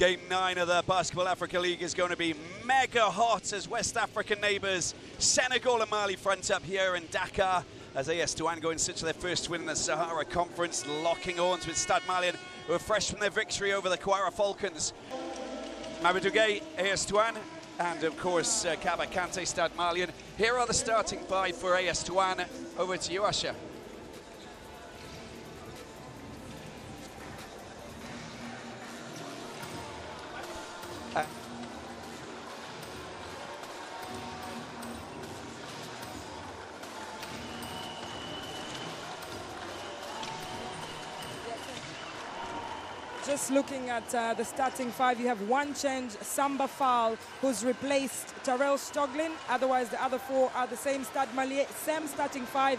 Game 9 of the Basketball Africa League is going to be mega hot as West African neighbours Senegal and Mali front up here in Dakar as AS Douane go in search of their first win in the Sahara Conference, locking horns with Stade Malien, who are fresh from their victory over the Kwara Falcons. Mamadou Gueye, AS Douane, and of course uh, Kaba Kante, Stade Malien. Here are the starting five for AS Douane. Over to you, Asha. Just looking at uh, the starting five, you have one change, Samba Fall, who's replaced Terrell Stoglin. Otherwise, the other four are the same same starting five.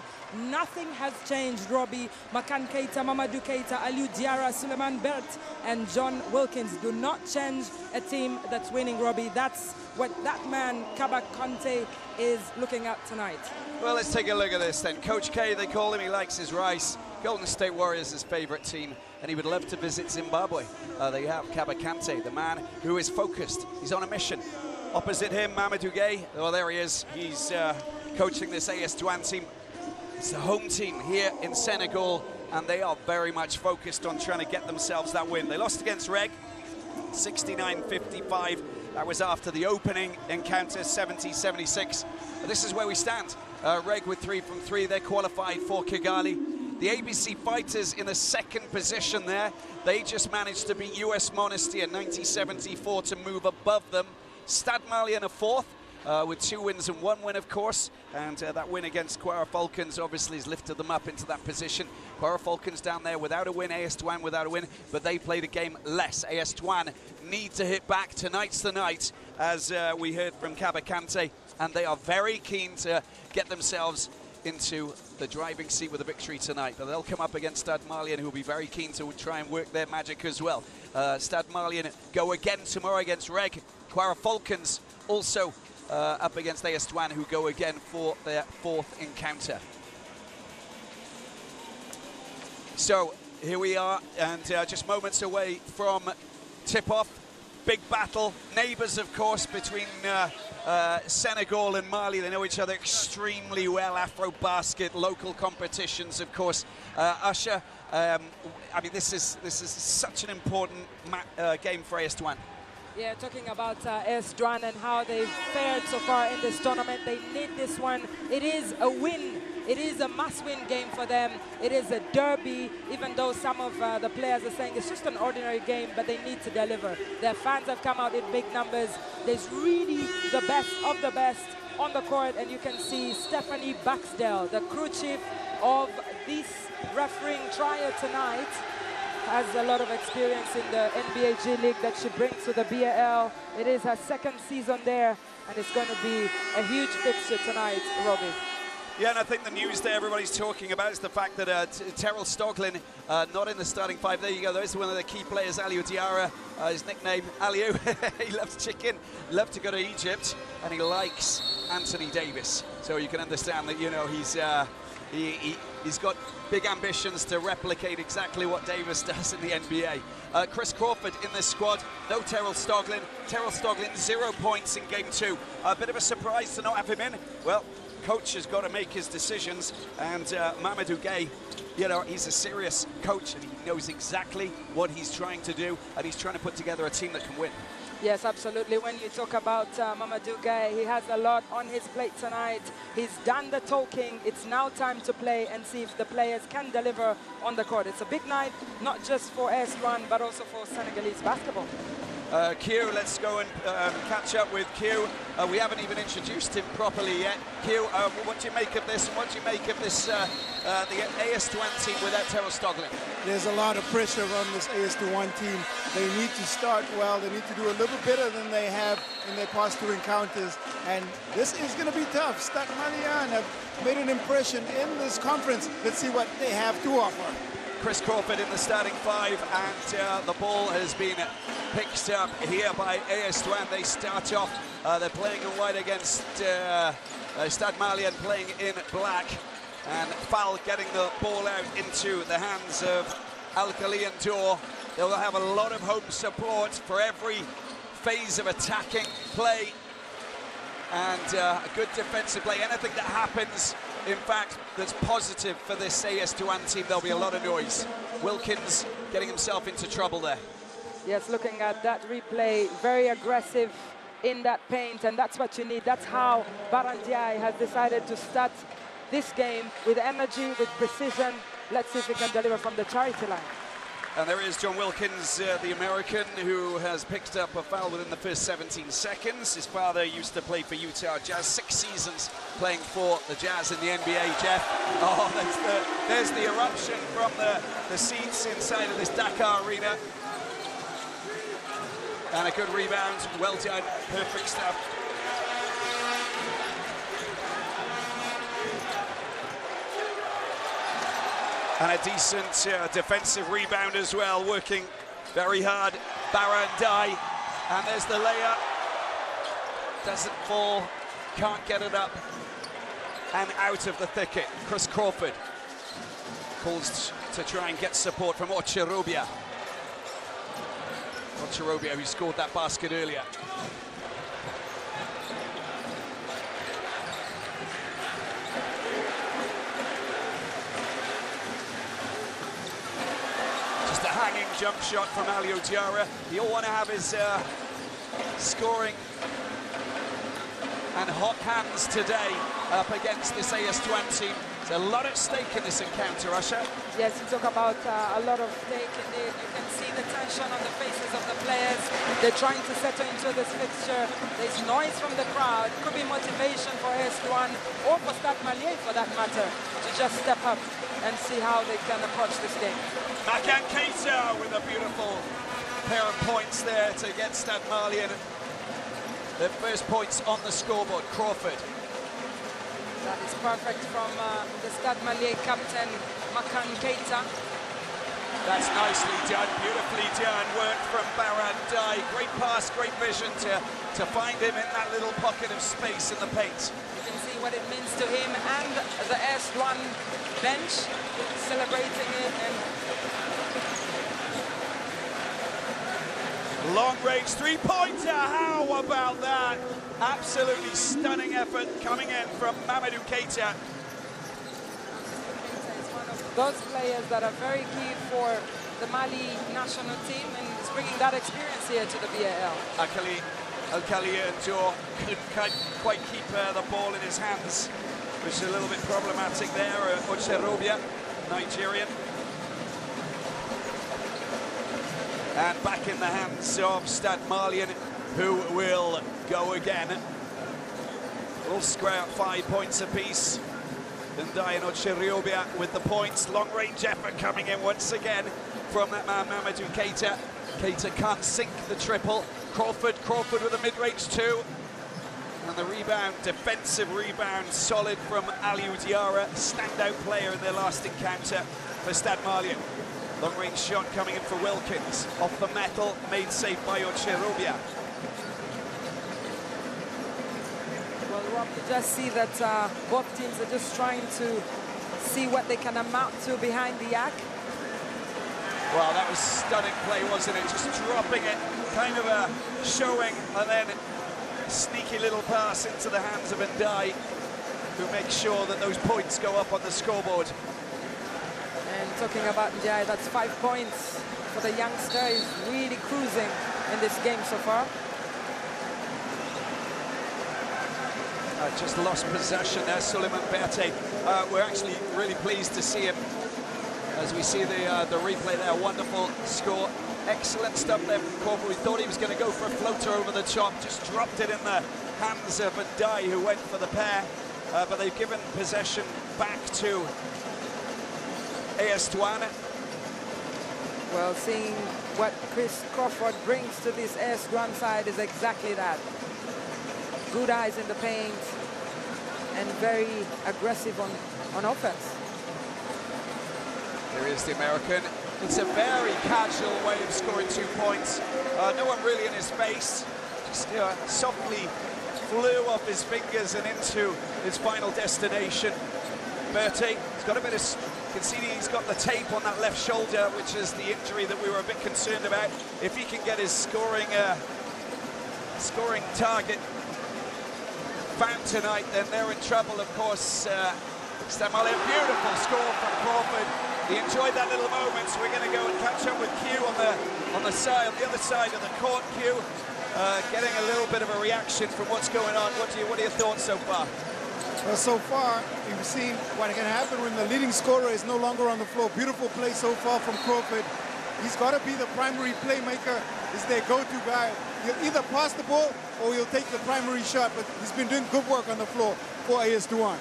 Nothing has changed, Robbie. Makan Keita, Mamadou Keita, Aliou Diarra, Suleiman Bert, and John Wilkins do not change a team that's winning, Robbie. That's what that man, Kaba Kante, is looking at tonight. Well, let's take a look at this then. Coach K, they call him, he likes his rice. Golden State Warriors, his favorite team, and he would love to visit Zimbabwe. Uh, they have Kaba Kante, the man who is focused. He's on a mission. Opposite him, Mamadou Gueye. Oh, there he is. He's uh, coaching this AS Douane team. It's the home team here in Senegal, and they are very much focused on trying to get themselves that win. They lost against Reg, 69-55. That was after the opening encounter, 70-76. This is where we stand. Uh, Reg with three from three. They're qualified for Kigali. The ABC Fighters in a second position there. They just managed to beat US Monastir in 1974 to move above them. Stade Malien a fourth. Uh, with two wins and one win, of course. And uh, that win against Kwara Falcons obviously has lifted them up into that position. Kwara Falcons down there without a win, AS Douane without a win, but they played a game less. AS Douane need to hit back. Tonight's the night, as uh, we heard from Kaba Kante, and they are very keen to get themselves into the driving seat with a victory tonight. But they'll come up against Stade Malien, who will be very keen to try and work their magic as well. Uh, Stade Malien go again tomorrow against Reg. Kwara Falcons also uh, up against Douane, who go again for their fourth encounter. So here we are, and uh, just moments away from tip-off. Big battle, neighbours, of course, between uh, uh, Senegal and Mali. They know each other extremely well. Afro basket, local competitions, of course. Uh, Usher, um, I mean, this is this is such an important uh, game for AS Douane. Yeah, talking about uh, Douane and how they've fared so far in this tournament. They need this one. It is a win it is a must-win game for them. It is a derby, even though some of uh, the players are saying it's just an ordinary game, but they need to deliver. Their fans have come out in big numbers. There's really the best of the best on the court, and you can see Stephanie Baxdell, the crew chief of this refereeing trial tonight, has a lot of experience in the NBA G League that she brings to the BAL. It is her second season there, and it's going to be a huge fixture tonight, Robbie. Yeah, and I think the news that everybody's talking about is the fact that uh, Terrell Stoglin uh, not in the starting five. There you go. There's one of the key players, Aliou Diarra. Uh, his nickname, Aliou. he loves chicken, loves to go to Egypt, and he likes Anthony Davis. So you can understand that, you know, he's uh, he, he, has got big ambitions to replicate exactly what Davis does in the NBA. Uh, Chris Crawford in this squad, no Terrell Stoglin. Terrell Stoglin, zero points in game two. A bit of a surprise to not have him in. Well, coach has got to make his decisions. And uh, Mamadou Gueye, you know, he's a serious coach and he knows exactly what he's trying to do and he's trying to put together a team that can win. Yes, absolutely. When you talk about uh, Mamadou Gueye, he has a lot on his plate tonight. He's done the talking. It's now time to play and see if the players can deliver on the court. It's a big night, not just for AS Douane, but also for Senegalese basketball. Uh, Q, let's go and um, catch up with Q. Uh, we haven't even introduced him properly yet. Q, uh, what do you make of this? And what do you make of this, uh, uh, the AS Douane team without Terrell Stoglin? There's a lot of pressure on this AS Douane team. They need to start well. They need to do a little better than they have in their past two encounters. And this is going to be tough. Stade Malien have made an impression in this conference. Let's see what they have to offer. Chris Crawford in the starting five, and uh, the ball has been picked up here by AS Douane. They start off, uh, they're playing in white against uh, uh, Stade Malien playing in black, and Fall getting the ball out into the hands of Alkali Ndour. They'll have a lot of home support for every phase of attacking play and uh, a good defensive play. Anything that happens, in fact, that's positive for this AS Douanes team, there'll be a lot of noise. Wilkins getting himself into trouble there. Yes, looking at that replay, very aggressive in that paint, and that's what you need. That's how Barandiai has decided to start this game with energy, with precision. Let's see if he can deliver from the charity line. And there is John Wilkins, uh, the American, who has picked up a foul within the first 17 seconds. His father used to play for Utah Jazz, six seasons playing for the Jazz in the NBA, Jeff. Oh, there's the, there's the eruption from the, the seats inside of this Dakar arena. And a good rebound, well done, perfect stuff. And a decent uh, defensive rebound as well, working very hard. Barandai, and there's the layup. Doesn't fall, can't get it up, and out of the thicket. Chris Crawford calls to try and get support from Ocherobia. Ocherobia, who scored that basket earlier. Hanging jump shot from Aliou Diarra. He all want to have his uh, scoring and hot hands today up against this AS Douanes team. There's a lot at stake in this encounter, Usher. Yes, you talk about uh, a lot of stake indeed. You can see the tension on the faces of the players. They're trying to settle into this fixture. There's noise from the crowd. Could be motivation for AS Douanes or for Stade Malien for that matter to just step up and see how they can approach this game. Makan Keita with a beautiful pair of points there to get Stade Malien. The first points on the scoreboard, Crawford. That is perfect from uh, the Stade Malien captain, Makan Keita. That's nicely done, beautifully done. Work from Barandai. Great pass, great vision to, to find him in that little pocket of space in the paint. You can see what it means to him and the S1 bench celebrating it and Long range three-pointer, how about that? Absolutely stunning effort coming in from Mamadou Keita. Those players that are very key for the Mali national team and is bringing that experience here to the BAL. Akali, Alkali Ndour couldn't quite keep uh, the ball in his hands, which is a little bit problematic there. Uh, Ocherobia, Nigerian. And back in the hands of Stade Malien, who will go again. Will square up five points apiece. And Ocherobia with the points. Long range effort coming in once again from that man, Mamadou Keita. Keita can't sink the triple. Crawford, Crawford with a mid-range two. And the rebound, defensive rebound, solid from Aliou Diarra, standout player in their last encounter for Stade Malien. Long range shot coming in for Wilkins. Off the metal, made safe by Ocherobia. Well, Rob, you just see that uh, both teams are just trying to see what they can amount to behind the arc. Well, that was stunning play, wasn't it? Just dropping it, kind of a showing, and then sneaky little pass into the hands of Ndai, who makes sure that those points go up on the scoreboard. And talking about Njai, that's five points for the youngster. He's really cruising in this game so far. Uh, just lost possession there, Suleiman Berté. Uh, we're actually really pleased to see him as we see the uh, the replay there. Wonderful score. Excellent stuff there from Crawford. We thought he was going to go for a floater over the top, just dropped it in the hands of Ndai, who went for the pair. Uh, but they've given possession back to AS Douanes. Well, seeing what Chris Crawford brings to this AS Douanes side is exactly that. Good eyes in the paint and very aggressive on, on offense. Here is the American. It's a very casual way of scoring two points. Uh, no one really in his face. Just uh, softly flew off his fingers and into his final destination. Bertie, he's got a bit of You can see he's got the tape on that left shoulder, which is the injury that we were a bit concerned about. If he can get his scoring uh, scoring target found tonight, then they're in trouble, of course. Uh, Stanmali, a beautiful score from Crawford. He enjoyed that little moment, so we're going to go and catch up with Q on the on the side, on the other side of the court. Q, uh, getting a little bit of a reaction from what's going on. What do you, what are your thoughts so far? Well, so far, we've seen what can happen when the leading scorer is no longer on the floor. Beautiful play so far from Crawford. He's got to be the primary playmaker, is their go-to guy. He'll either pass the ball or he'll take the primary shot, but he's been doing good work on the floor for AS Douanes.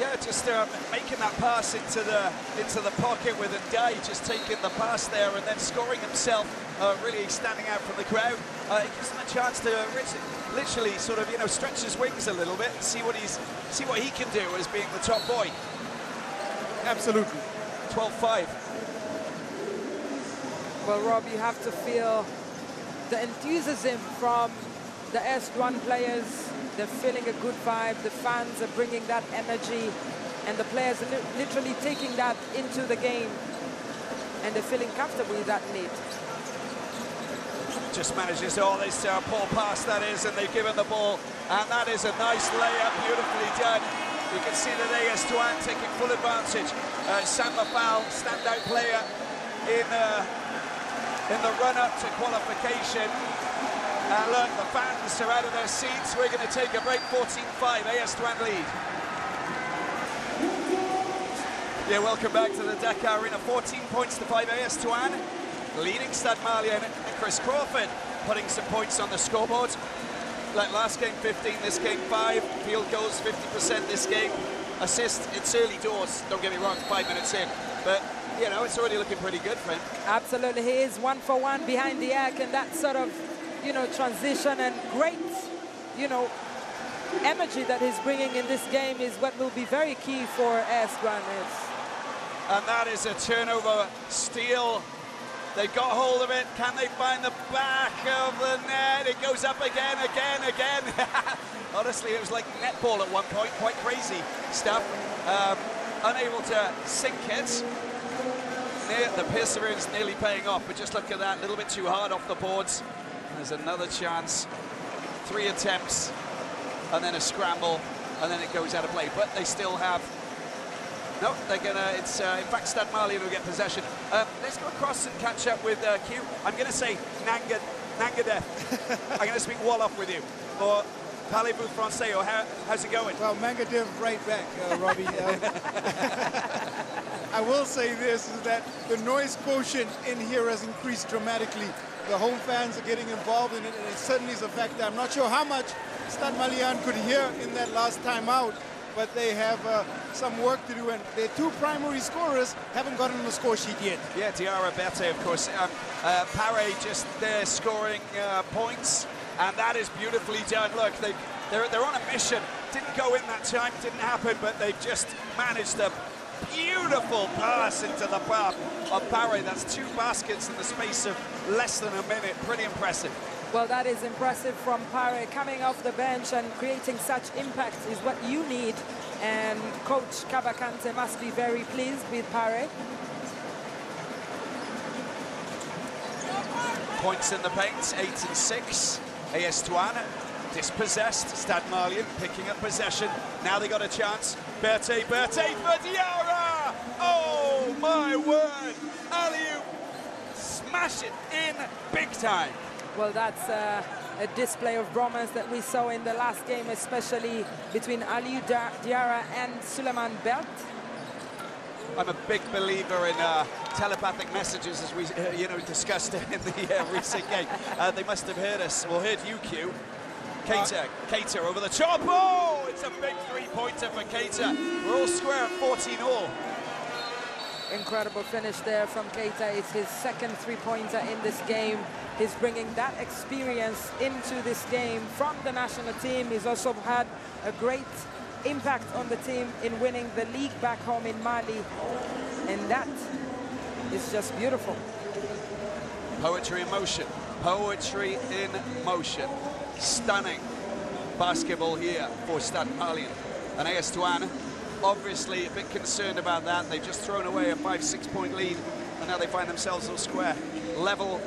Yeah, just uh, making that pass into the into the pocket with a day, just taking the pass there and then scoring himself, uh, really standing out from the crowd. Uh, it gives him a chance to literally sort of you know stretch his wings a little bit, see what he's see what he can do as being the top boy. Absolutely. 12-5. Well, Rob, you have to feel the enthusiasm from the S1 players they're feeling a good vibe. The fans are bringing that energy. And the players are li literally taking that into the game. And they're feeling comfortable with that lead. Just manages all this uh, poor pass, that is, and they've given the ball. And that is a nice layup, beautifully done. You can see that AS Douanes taking full advantage. Uh, Samba Fall, standout player in, uh, in the run-up to qualification. Look, the fans are out of their seats. We're going to take a break, 14-5, AS Douanes lead. Yeah, welcome back to the Dakar Arena. 14 points to 5 AS Douanes, leading Stade Malien and Chris Crawford putting some points on the scoreboard. Like last game 15, this game 5. Field goals 50% this game. Assist, it's early doors, don't get me wrong, five minutes in. But, you know, it's already looking pretty good him. Absolutely, he is one for one behind the arc, and that sort of you know, transition and great, you know, energy that he's bringing in this game is what will be very key for AS. And that is a turnover steal. They got hold of it. Can they find the back of the net? It goes up again, again, again. Honestly, it was like netball at one point. Quite crazy stuff. Um, unable to sink it. the perseverance nearly paying off, but just look at that. A little bit too hard off the boards. There's another chance. Three attempts, and then a scramble, and then it goes out of play. But they still have... No, they're gonna, it's, uh, in fact, Stade Malien will get possession. Um, let's go across and catch up with uh, Q. I'm gonna say Nanga, Nangadef. I'm gonna speak Wolof with you. Or Parlez-vous français, or how, how's it going? Well, Mangadev right back, uh, Robbie. Um, I will say this, is that the noise quotient in here has increased dramatically the home fans are getting involved in it, and it certainly is a factor. I'm not sure how much Stade Malien could hear in that last time out, but they have uh, some work to do, and their two primary scorers haven't gotten on the score sheet yet. Yeah, Diarra Berthe, of course. Um, uh, Pare just there scoring uh, points, and that is beautifully done. Look, they, they're, they're on a mission. Didn't go in that time, didn't happen, but they've just managed to beautiful pass into the path of Barry. That's two baskets in the space of less than a minute. Pretty impressive. Well, that is impressive from Pare. Coming off the bench and creating such impact is what you need. And Coach Kabakante must be very pleased with Pare. Points in the paint, eight and six. AS Douanes dispossessed. Stade Malien picking up possession. Now they got a chance. Berthe, Berthe for Diarra! Oh my word! Aliu smash it in big time. Well, that's uh, a display of bromance that we saw in the last game, especially between Aliou Diarra and Suleiman Belt. I'm a big believer in uh, telepathic messages, as we, uh, you know, discussed in the uh, recent game. Uh, they must have heard us, or heard you, Q, Keita, Keita over the top. Oh, it's a big three-pointer for Keita. We're all square at 14 all. Incredible finish there from Keita. It's his second three-pointer in this game. He's bringing that experience into this game from the national team. He's also had a great impact on the team in winning the league back home in Mali. And that is just beautiful. Poetry in motion. Poetry in motion. Stunning basketball here for Stade Malien. And AS Douanes obviously a bit concerned about that. They've just thrown away a five, six point lead, and now they find themselves on square level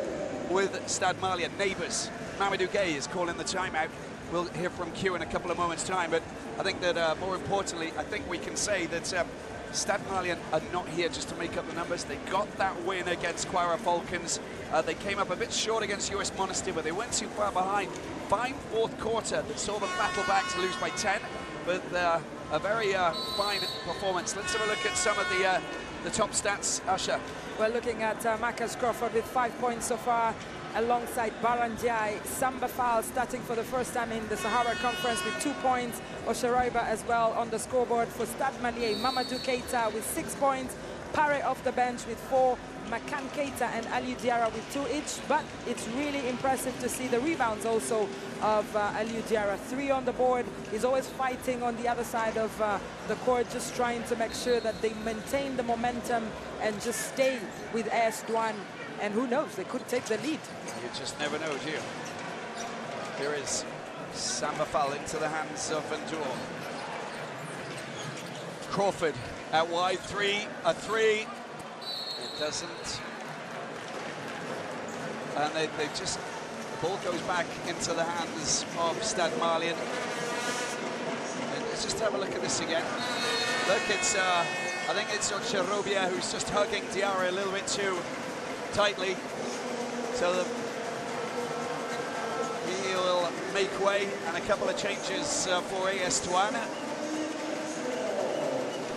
with Stade Malien. Neighbours. Mamadou Gueye is calling the timeout. We'll hear from Q in a couple of moments' time, but I think that uh, more importantly, I think we can say that um, Stade Malien are not here just to make up the numbers. They got that win against Kwara Falcons. Uh, they came up a bit short against US Monastir, but they weren't too far behind. Fine fourth quarter that saw them battle back to lose by 10, but uh, a very uh, fine performance. Let's have a look at some of the uh, the top stats, Usher. We're looking at uh, Marcus Crawford with five points so far alongside Barandiai. Samba Fall starting for the first time in the Sahara Conference with two points. Ocherobia as well on the scoreboard for Malien. Mamadou Keita with six points. Pare off the bench with four. Makan Keita and Aliou Diarra with two each, but it's really impressive to see the rebounds also of uh, Aliou. Three on the board. He's always fighting on the other side of uh, the court, just trying to make sure that they maintain the momentum and just stay with AS Douane and who knows, they could take the lead. You just never know, do you? Here is Samba Fall into the hands of Vendour. Crawford at wide three, a three. It doesn't. And they, they just, the ball goes back into the hands of Stade Malien. Let's just have a look at this again. Look, it's, uh, I think it's Ocherobia who's just hugging Diarra a little bit too tightly. So he will make way and a couple of changes uh, for AS Douane.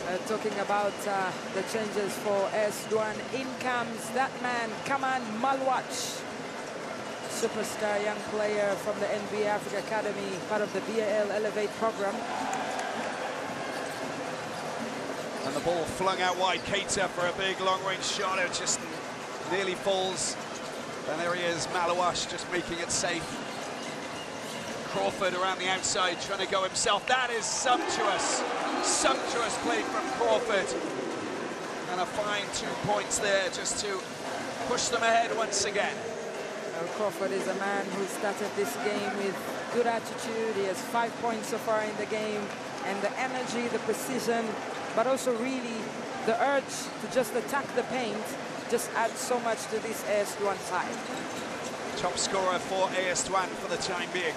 Uh, talking about uh, the changes for AS Douane, in comes that man, Khaman Maluach, superstar young player from the NBA Africa Academy, part of the BAL Elevate program. And the ball flung out wide. Keita for a big long-range shot. It just nearly falls. And there he is, Maluach just making it safe. Crawford around the outside trying to go himself. That is sumptuous, sumptuous play from Crawford. And a fine two points there just to push them ahead once again. Well, Crawford is a man who started this game with good attitude. He has five points so far in the game. And the energy, the precision, but also really the urge to just attack the paint just adds so much to this AS1 side. Top scorer for AS Douane for the time being.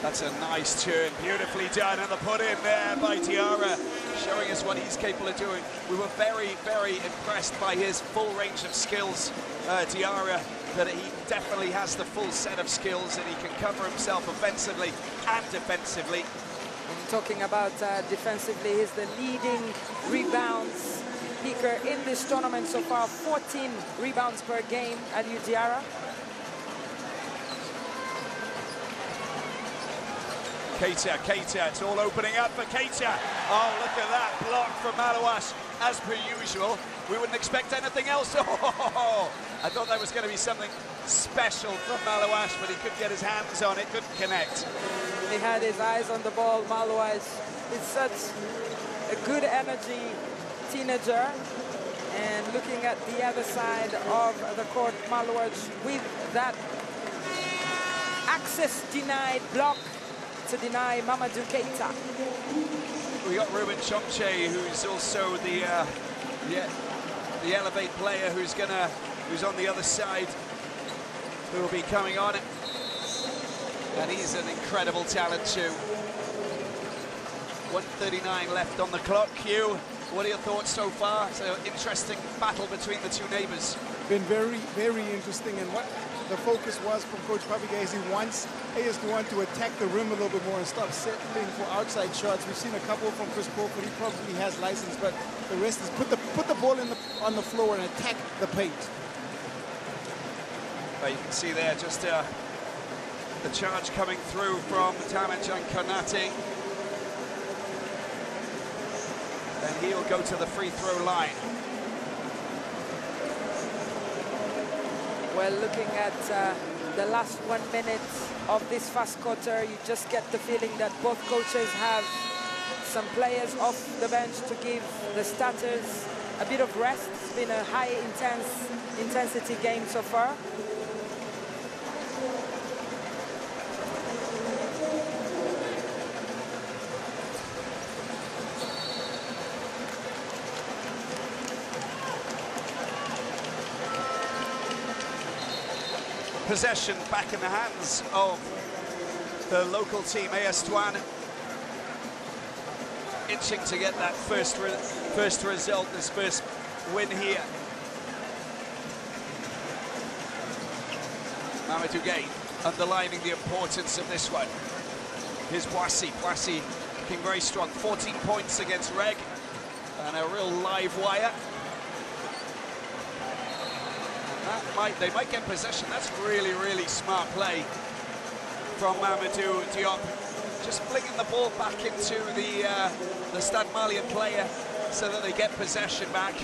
That's a nice turn, beautifully done, and the put in there by Diarra, showing us what he's capable of doing. We were very, very impressed by his full range of skills, uh, Diarra, that he definitely has the full set of skills and he can cover himself offensively and defensively. And talking about uh, defensively, he's the leading rebounds in this tournament so far, 14 rebounds per game, at Diarra. Keita, Keita, it's all opening up for Keita. Oh, look at that block from Maluach, as per usual. We wouldn't expect anything else. Oh, I thought that was going to be something special from Maluach, but he couldn't get his hands on it, couldn't connect. He had his eyes on the ball, Maluach. It's such a good energy teenager. And looking at the other side of the court, Maluach with that access denied block to deny Mamadou Keita. We got Ruben Chomche, who's also the uh, the, the elevate player, who's gonna who's on the other side, who will be coming on. And he's an incredible talent too. 139 left on the clock. Q, what are your thoughts so far? It's an interesting battle between the two neighbors. Been very, very interesting. And what the focus was from Coach Papigay he wants AS Douane to attack the rim a little bit more and stop settling for outside shots. We've seen a couple from Chris Crawford. He probably has license, but the rest is put the put the ball in the, on the floor and attack the paint. But you can see there just uh, the charge coming through from Tamanjan Konate. And he'll go to the free throw line. Well, looking at uh, the last one minute of this first quarter, you just get the feeling that both coaches have some players off the bench to give the starters a bit of rest. It's been a high intense intensity game so far. Possession back in the hands of the local team, AS Douanes. Itching to get that first, re first result, this first win here. Mamadou Gueye underlining the importance of this one. Here's Boissy. Boissy looking very strong. 14 points against Reg and a real live wire. That might, they might get possession. That's really, really smart play from Mamadou Diop. Just flinging the ball back into the uh, the Stade Malien player so that they get possession back.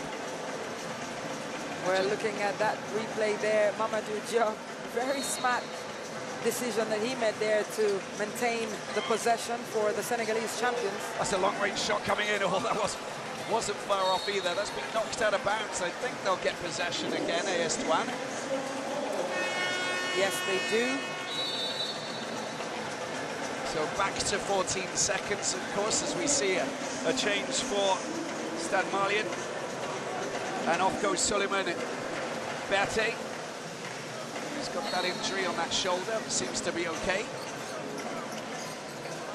We're looking at that replay there. Mamadou Diop, very smart decision that he made there to maintain the possession for the Senegalese champions. That's a long-range shot coming in. Oh, that was wasn't far off either. That's been knocked out of bounds. I think they'll get possession again, AS Douanes. Yes, they do. So back to 14 seconds, of course, as we see a, a change for Stade Malien. And off goes Suleiman Berté. He's got that injury on that shoulder, seems to be okay.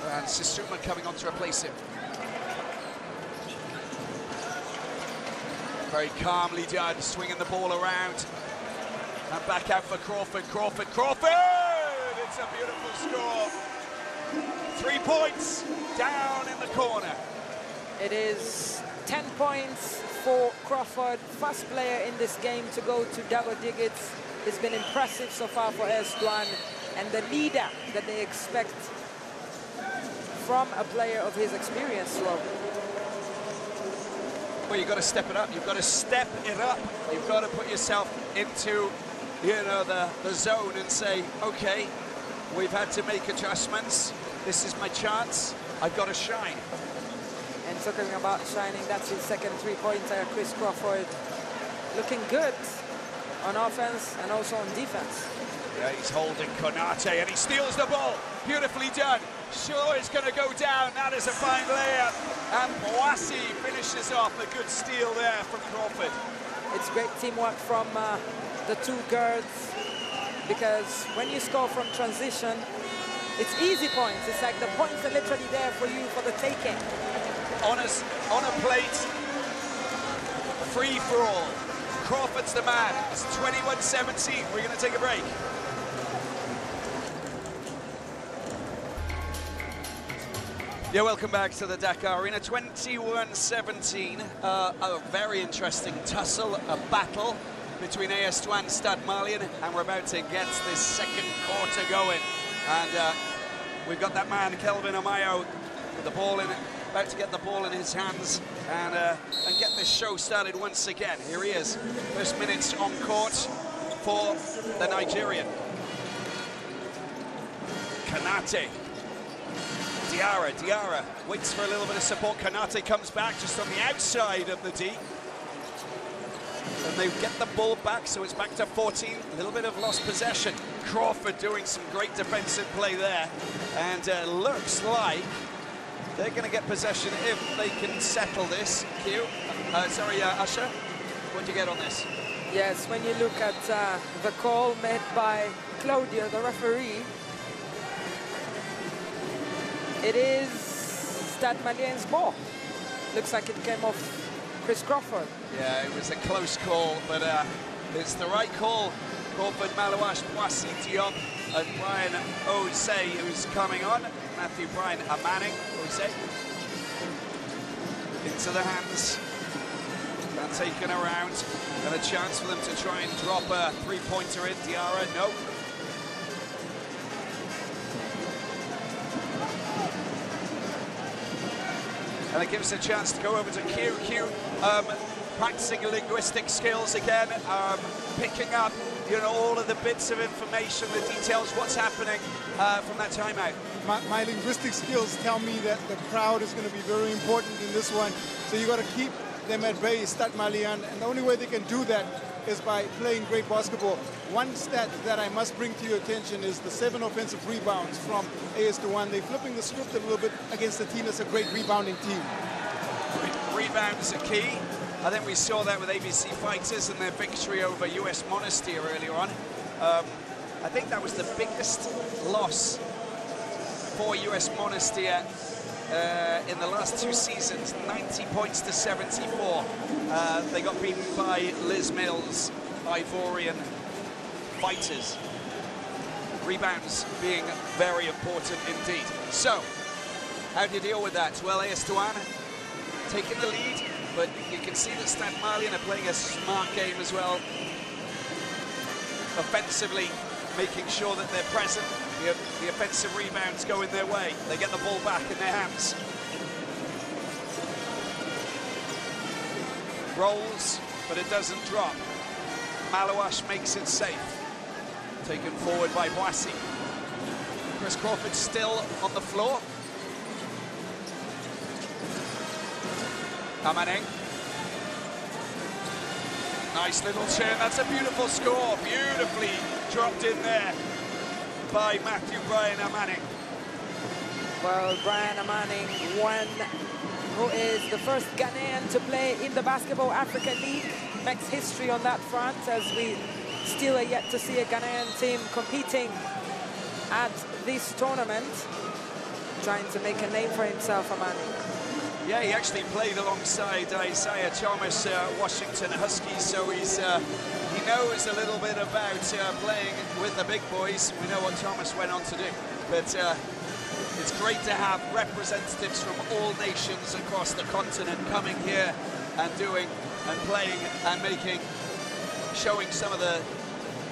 And Sissouma coming on to replace him. Very calmly done, swinging the ball around. And back out for Crawford, Crawford, Crawford! It's a beautiful score. Three points down in the corner. It is 10 points for Crawford, first player in this game to go to double digits. It's been impressive so far for Douanes and the leader that they expect from a player of his experience, Rob. Well, you've got to step it up. You've got to step it up. You've got to put yourself into, you know, the, the zone and say, okay, we've had to make adjustments. This is my chance. I've got to shine. And talking about shining, that's his second three-pointer, Chris Crawford. Looking good on offense and also on defense. Yeah, he's holding Konate and he steals the ball. Beautifully done. Sure, it's going to go down. That is a fine layup. And Boissy finishes off a good steal there from Crawford. It's great teamwork from uh, the two guards because when you score from transition, it's easy points. It's like the points are literally there for you for the taking. On a, on a plate, free for all. Crawford's the man. It's 21-17. We're going to take a break. Yeah, welcome back to the Dakar Arena. 21-17, uh, a very interesting tussle, a battle between AS Douanes Stade Malien, and we're about to get this second quarter going. And uh, we've got that man, Kelvin Amayo, with the ball in, about to get the ball in his hands and, uh, and get this show started once again. Here he is, first minutes on court for the Nigerian. Konate. Diarra, Diarra waits for a little bit of support. Konate comes back just on the outside of the D. And they get the ball back, so it's back to 14. A little bit of lost possession. Crawford doing some great defensive play there. And uh, looks like they're going to get possession if they can settle this. Q, uh, sorry, uh, Usher, what do you get on this? Yes, when you look at uh, the call made by Claudio, the referee, it is Stade Malien's ball. Looks like it came off Chris Crawford. Yeah, it was a close call, but uh, it's the right call. Crawford, Maluach, Boissy, Diop, and Brian Ose, who's coming on. Matthew Brian Manning, Ose. Into the hands. And taken around. And a chance for them to try and drop a three-pointer in. Diarra, no. And it gives us a chance to go over to QQ, um, practicing linguistic skills again, um, picking up, you know, all of the bits of information, the details, what's happening uh, from that timeout. My, my linguistic skills tell me that the crowd is going to be very important in this one, so you got to keep them at bay, Stade Malien, and the only way they can do that is by playing great basketball. One stat that I must bring to your attention is the seven offensive rebounds from AS Douanes. They're flipping the script a little bit against a team that's a great rebounding team. Rebounds are key. I think we saw that with ABC Fighters and their victory over US Monastir earlier on. Um, I think that was the biggest loss for US Monastir uh, in the last two seasons, 90 points to 74. Uh, they got beaten by Liz Mills, Ivorian fighters. Rebounds being very important indeed. So, how do you deal with that? Well, AS Douane taking the lead, but you can see that Stade Malien are playing a smart game as well. Offensively, making sure that they're present. The, the offensive rebounds go in their way. They get the ball back in their hands. Rolls, but it doesn't drop. Maluach makes it safe. Taken forward by Boissy. Chris Crawford still on the floor. Amaning. Nice little turn. That's a beautiful score. Beautifully dropped in there by Matthew Bryan Amaning. Well, Bryan Amaning, one who is the first Ghanaian to play in the Basketball Africa League, makes history on that front as we still are yet to see a Ghanaian team competing at this tournament, trying to make a name for himself, Amaning. Yeah, he actually played alongside Isaiah Thomas, uh, Washington Huskies, so he's uh, knows a little bit about uh, playing with the big boys. We know what Thomas went on to do, but uh, it's great to have representatives from all nations across the continent coming here and doing and playing and making, showing some of the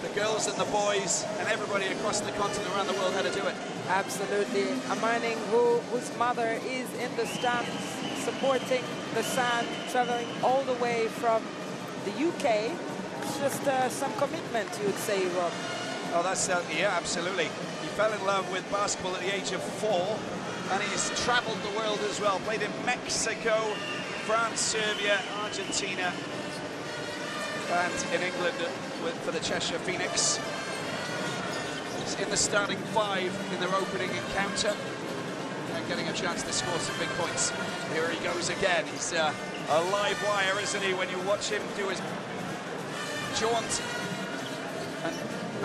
the girls and the boys and everybody across the continent around the world how to do it. Absolutely. Amaning, who, whose mother is in the stands supporting the SAN, traveling all the way from the UK. It's just uh, some commitment, you would say, Rob. Oh, that's, uh, yeah, absolutely. He fell in love with basketball at the age of four, and he's traveled the world as well. Played in Mexico, France, Serbia, Argentina, and in England with, for the Cheshire Phoenix. He's in the starting five in their opening encounter and getting a chance to score some big points. Here he goes again. He's uh, a live wire, isn't he, when you watch him do his jaunt and,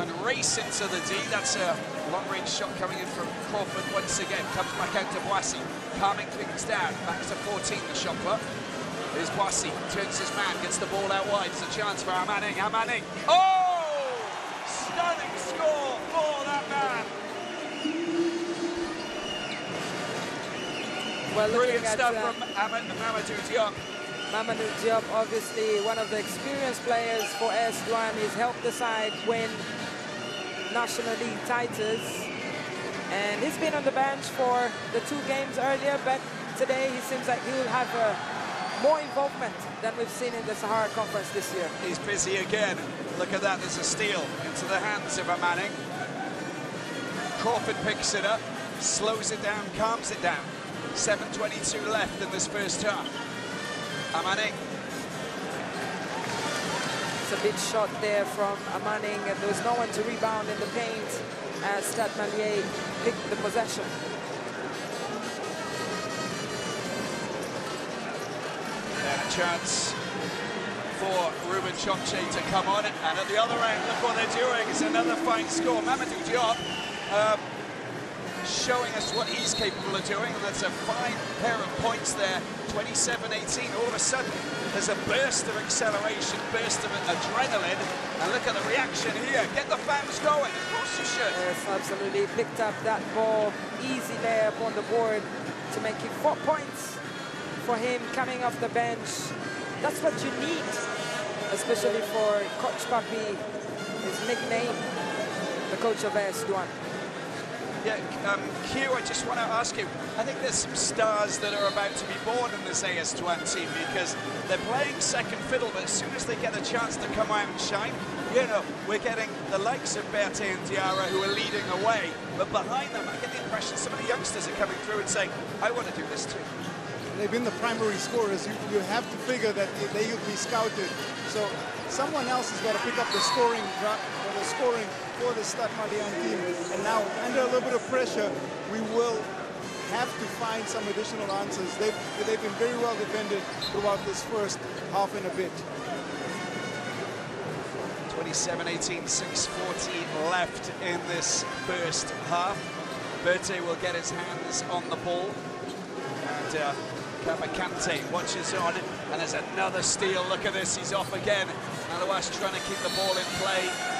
and race into the D. That's a long-range shot coming in from Crawford once again. Comes back out to Boissy, calming things down. Back to 14, the shot clock. Here's Boissy, turns his man, gets the ball out wide. It's a chance for Amaning. Amaning. Oh! Stunning score for that man. Well, Brilliant stuff uh, from Ahmed Mamadou Diop. Mamadou Diop, obviously one of the experienced players for AS Douane. has helped the side win National League titles. And he's been on the bench for the two games earlier, but today he seems like he will have uh, more involvement than we've seen in the Sahara Conference this year. He's busy again. Look at that, there's a steal into the hands of a Manning. Crawford picks it up, slows it down, calms it down. 7.22 left in this first half. Amaning. It's a big shot there from Amaning, and there was no one to rebound in the paint as Stade Malien picked the possession. And chance for Ruben Chomche to come on. It and at the other end, look what they're doing. It's another fine score. Mamadou Diop um, showing us what he's capable of doing. And that's a fine pair of points there. 27-18. All of a sudden, there's a burst of acceleration, burst of adrenaline. And look at the reaction here. Get the fans going. Of course you should. Yes, absolutely. Picked up that ball, easy layup on the board to make it four points for him coming off the bench. That's what you need, especially for Coach Papi, his nickname, the coach of AS. Yeah, um, Q, I just want to ask you, I think there's some stars that are about to be born in this AS Douane team because they're playing second fiddle, but as soon as they get a chance to come out and shine, you know, we're getting the likes of Berté and Diarra who are leading away, but behind them, I get the impression some of the youngsters are coming through and saying, I want to do this too. They've been the primary scorers. You, you have to figure that they will be scouted. So someone else has got to pick up the scoring the scoring for the Stade Malien team. And now, under a little bit of pressure, we will have to find some additional answers. They've, they've been very well defended throughout this first half and a bit. 27-18, 6.40 left in this first half. Berthe will get his hands on the ball. And uh, Kabakante watches on, it and there's another steal. Look at this, he's off again. Maluach trying to keep the ball in play.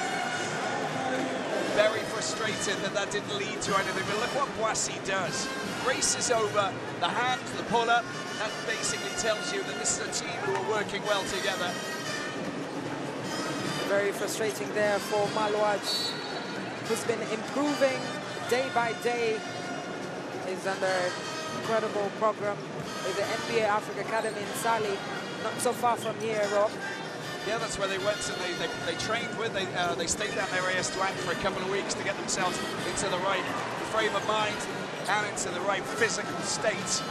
Very frustrated that that didn't lead to anything, but look what Boissy does. Races over, the hand, the pull-up, that basically tells you that this is a team who are working well together. Very frustrating there for Maluach, who's been improving day by day. He's under incredible program with the NBA Africa Academy in Saly, not so far from here, Rob. Yeah, that's where they went and they, they, they trained with. They, uh, they stayed down there AS Douane for a couple of weeks to get themselves into the right frame of mind and into the right physical state.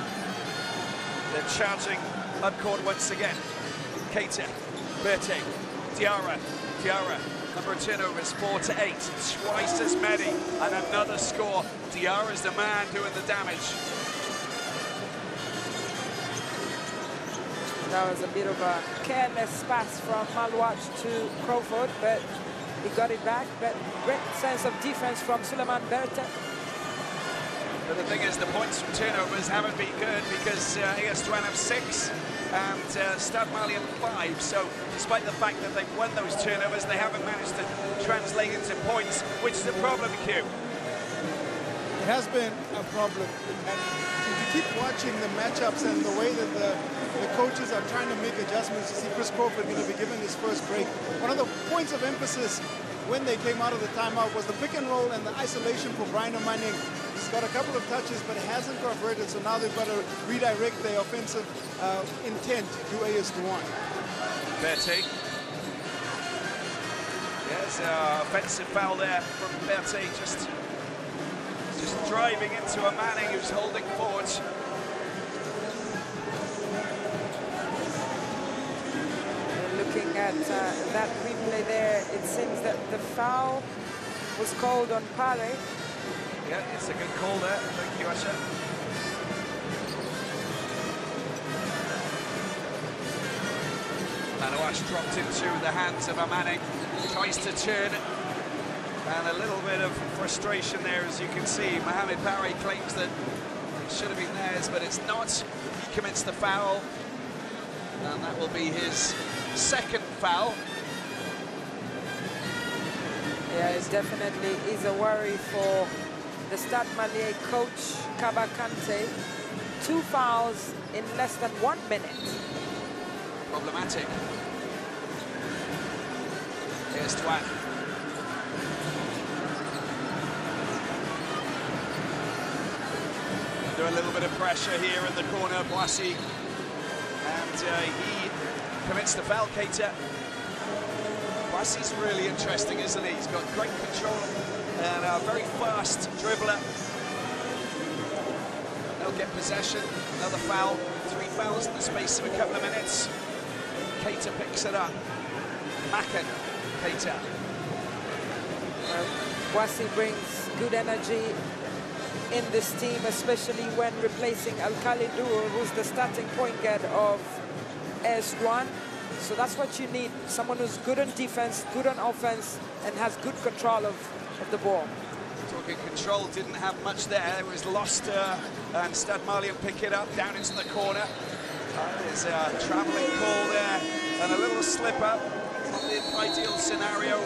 They're charging up court once again. Keita, Berthe, Diarra, Diarra, number of turnovers, four to eight, twice as many, and another score. Diarra's the man doing the damage. That was a bit of a careless pass from Maluach to Crawford, but he got it back. But great sense of defense from Suleiman Berthe. But the thing is, the points from turnovers haven't been good because uh, AS Douane have six and uh, Stade Malien five. So despite the fact that they've won those turnovers, they haven't managed to translate into points, which is a problem, Q. It has been a problem. And if you keep watching the matchups and the way that the, the coaches are trying to make adjustments, you see Chris Crawford going to be given his first break. One of the points of emphasis when they came out of the timeout was the pick and roll and the isolation for Bryan Manning. He's got a couple of touches, but hasn't converted, so now they've got to redirect their offensive uh, intent to AS Douane. Berthe. Yes, uh, offensive foul there from Berthe, just, just driving into a Manning who's holding forward. Looking at uh, that replay there, it seems that the foul was called on Pare. Yeah, it's a good call there. Thank you, Asha. Maluach dropped into the hands of Manning. Tries to turn. And a little bit of frustration there, as you can see. Mohamed Pare claims that it should have been theirs, but it's not. He commits the foul. And that will be his second foul. Yeah, it definitely is a worry for the Stade Malien coach, Kabakante. Two fouls in less than one minute. Problematic. Here's Douane. Under a little bit of pressure here in the corner, Boissy. Uh, he commits the foul, Keita. Boissy's really interesting, isn't he? He's got great control and a very fast dribbler. They'll get possession, another foul, three fouls in the space of a couple of minutes. Keita picks it up. Makan, Keita. Well, Boissy brings good energy in this team, especially when replacing Alkali Ndour, who's the starting point guard of AS Douane. So that's what you need, someone who's good on defense, good on offense, and has good control of, of the ball. Talking control, didn't have much there. It was lost, uh, and Stade Malien pick it up down into the corner. Uh, there's a travelling call there, and a little slip up. Not the ideal scenario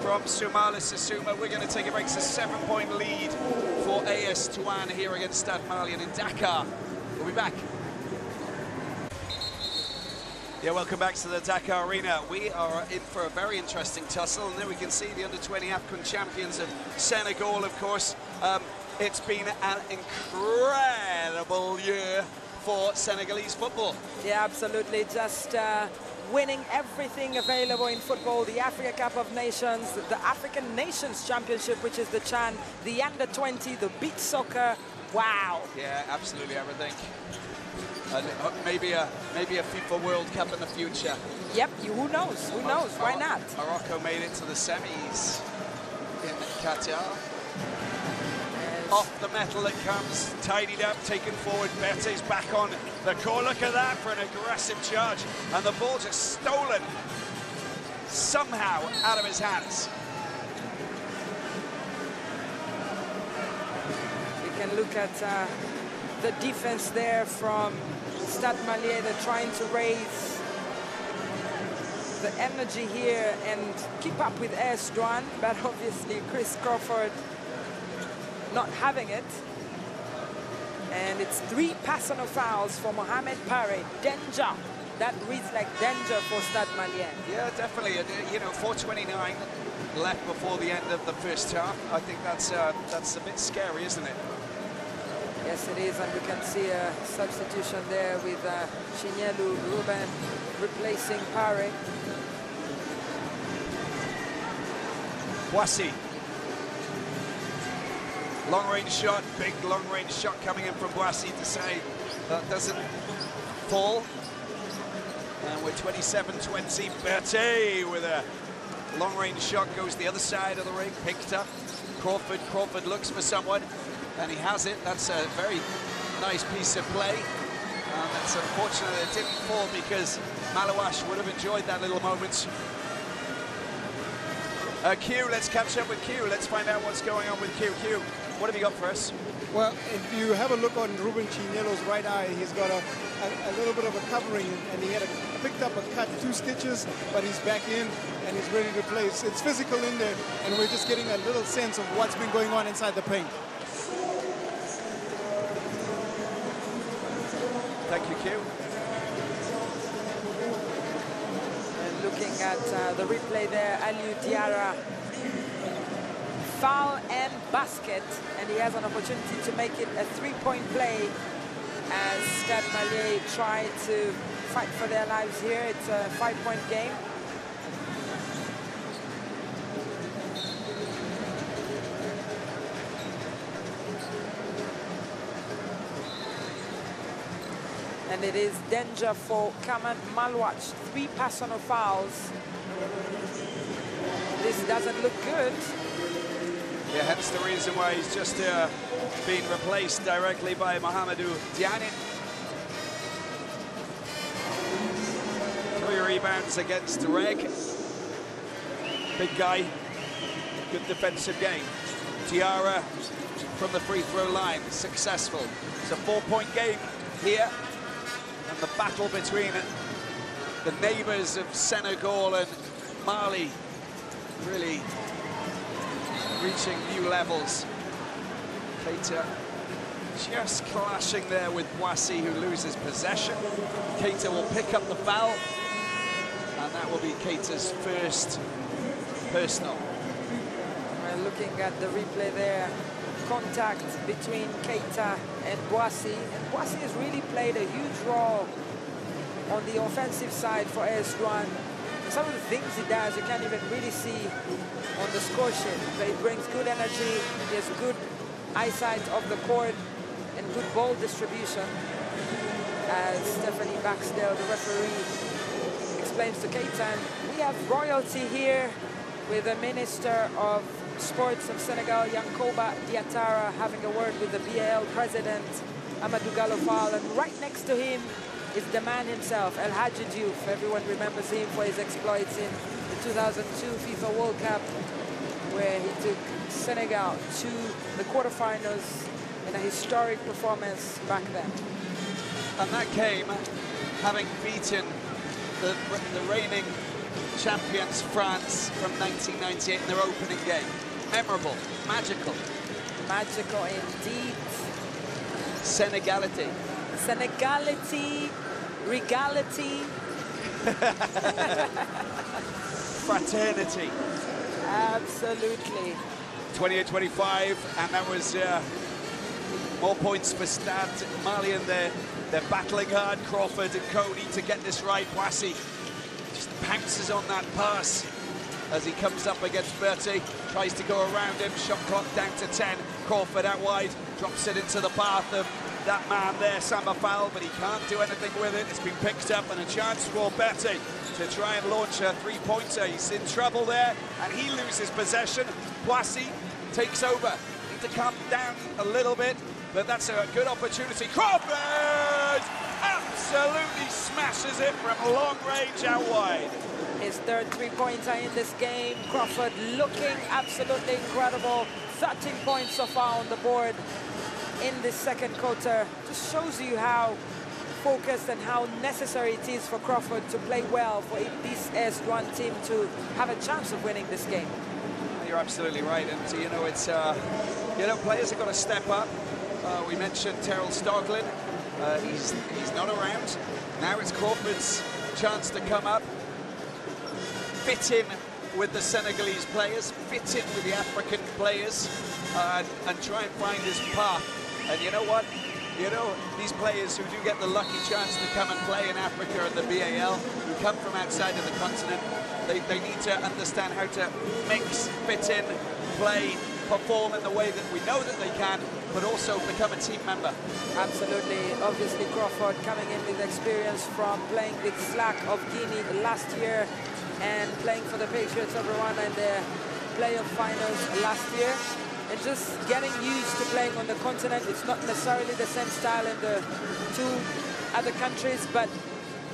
from Soumala Sassouma. We're going to take a break. It's a seven-point lead for AS Douane here against Stade Malien in Dakar. We'll be back. Yeah, welcome back to the Dakar Arena. We are in for a very interesting tussle, and there we can see the under-20 AFCON champions of Senegal, of course. Um, it's been an incredible year for Senegalese football. Yeah, absolutely. Just uh, winning everything available in football, the Africa Cup of Nations, the African Nations Championship, which is the Chan, the Under-20, the beach soccer. Wow. Yeah, absolutely everything. And uh, maybe a maybe a FIFA World Cup in the future. Yep, you, who knows? Who knows? Why not? Morocco made it to the semis in Qatar. Off the metal it comes, tidied up, taken forward. Berthe's back on the core. Look at that for an aggressive charge. And the ball just stolen somehow out of his hands. We can look at uh, the defense there from Stade Malien. They're trying to raise the energy here and keep up with Douanes, but obviously Chris Crawford not having it. And it's three personal fouls for Mohamed Pare. Danger. That reads like danger for Stade Malien. Yeah, definitely. Uh, You know, 4.29 left before the end of the first half. I think that's uh, that's a bit scary, isn't it? Yes, it is, and we can see a substitution there with uh, Ruben replacing Pare. Boissy. Long range shot, big long range shot coming in from Boissy to say that doesn't fall. And we're 27-20. Berté with a long range shot goes the other side of the ring, picked up. Crawford, Crawford looks for someone, and he has it. That's a very nice piece of play. And it's unfortunate that it didn't fall because Maluach would have enjoyed that little moment. Uh, Q, let's catch up with Q. Let's find out what's going on with Q. Q, what have you got for us? Well, if you have a look on Ruben Chinyelu's right eye, he's got a, a, a, little bit of a covering, and he had a, picked up a cut, two stitches, but he's back in, and he's ready to play. It's, it's physical in there, and we're just getting a little sense of what's been going on inside the paint. Thank you, Q. And looking at uh, the replay there, Aliou Diarra foul and basket, and he has an opportunity to make it a three-point play as Stade Malien try to fight for their lives here. It's a five-point game. And it is danger for Khaman Maluach. Three personal fouls. This doesn't look good. Yeah, hence the reason why he's just uh, been replaced directly by Mohamedou Diagne. Three rebounds against Reg. Big guy, good defensive game. Diarra from the free throw line, successful. It's a four-point game here. And the battle between the neighbours of Senegal and Mali really reaching new levels. Keita just clashing there with Boissy, who loses possession. Keita will pick up the foul, and that will be Keita's first personal. We're looking at the replay there. Contact between Keita and Boissy. And Boissy has really played a huge role on the offensive side for AS Douanes. Some of the things he does, you can't even really see on the score sheet. But he brings good energy, he has good eyesight of the court, and good ball distribution. As Stephanie Barksdale, the referee, explains to Keita. We have royalty here with the Minister of Sports of Senegal, Yankhoba Diattara, having a word with the BAL president, Amadou Gallo Fall, and right next to him is the man himself, El Hadji Diouf. Everyone remembers him for his exploits in the 2002 FIFA World Cup, where he took Senegal to the quarterfinals in a historic performance back then. And that came having beaten the, the reigning champions France from 1998 in their opening game. Memorable, magical. Magical indeed. Senegality. Senegality, regality. Fraternity. Absolutely. 28-25, and that was uh, more points for Stade Malien there. They're battling hard, Crawford and Cody, to get this right. Boissy just pounces on that pass as he comes up against Berthe, tries to go around him, shot clock down to 10. Crawford out wide, drops it into the path of that man there, Samba Fall, but he can't do anything with it. It's been picked up and a chance for Berthe to try and launch a three-pointer. He's in trouble there, and he loses possession. Boissy takes over. Need to calm down a little bit, but that's a good opportunity. Crawford absolutely smashes it from long range out wide. His third three-pointer in this game. Crawford looking absolutely incredible. 13 points so far on the board in this second quarter. Just shows you how focused and how necessary it is for Crawford to play well for this S1 team to have a chance of winning this game. You're absolutely right, and you know it's uh, you know players have got to step up. Uh, we mentioned Terrell Stoglin. Uh, he's he's not around. Now it's Crawford's chance to come up, fit in with the Senegalese players, fit in with the African players, uh, and, and try and find his path. And you know what? You know, these players who do get the lucky chance to come and play in Africa and the BAL, who come from outside of the continent, they, they need to understand how to mix, fit in, play, perform in the way that we know that they can, but also become a team member. Absolutely. Obviously, Crawford coming in with experience from playing with SLAC of Guinea last year and playing for the Patriots of Rwanda in the playoff finals last year just getting used to playing on the continent. It's not necessarily the same style in the two other countries, but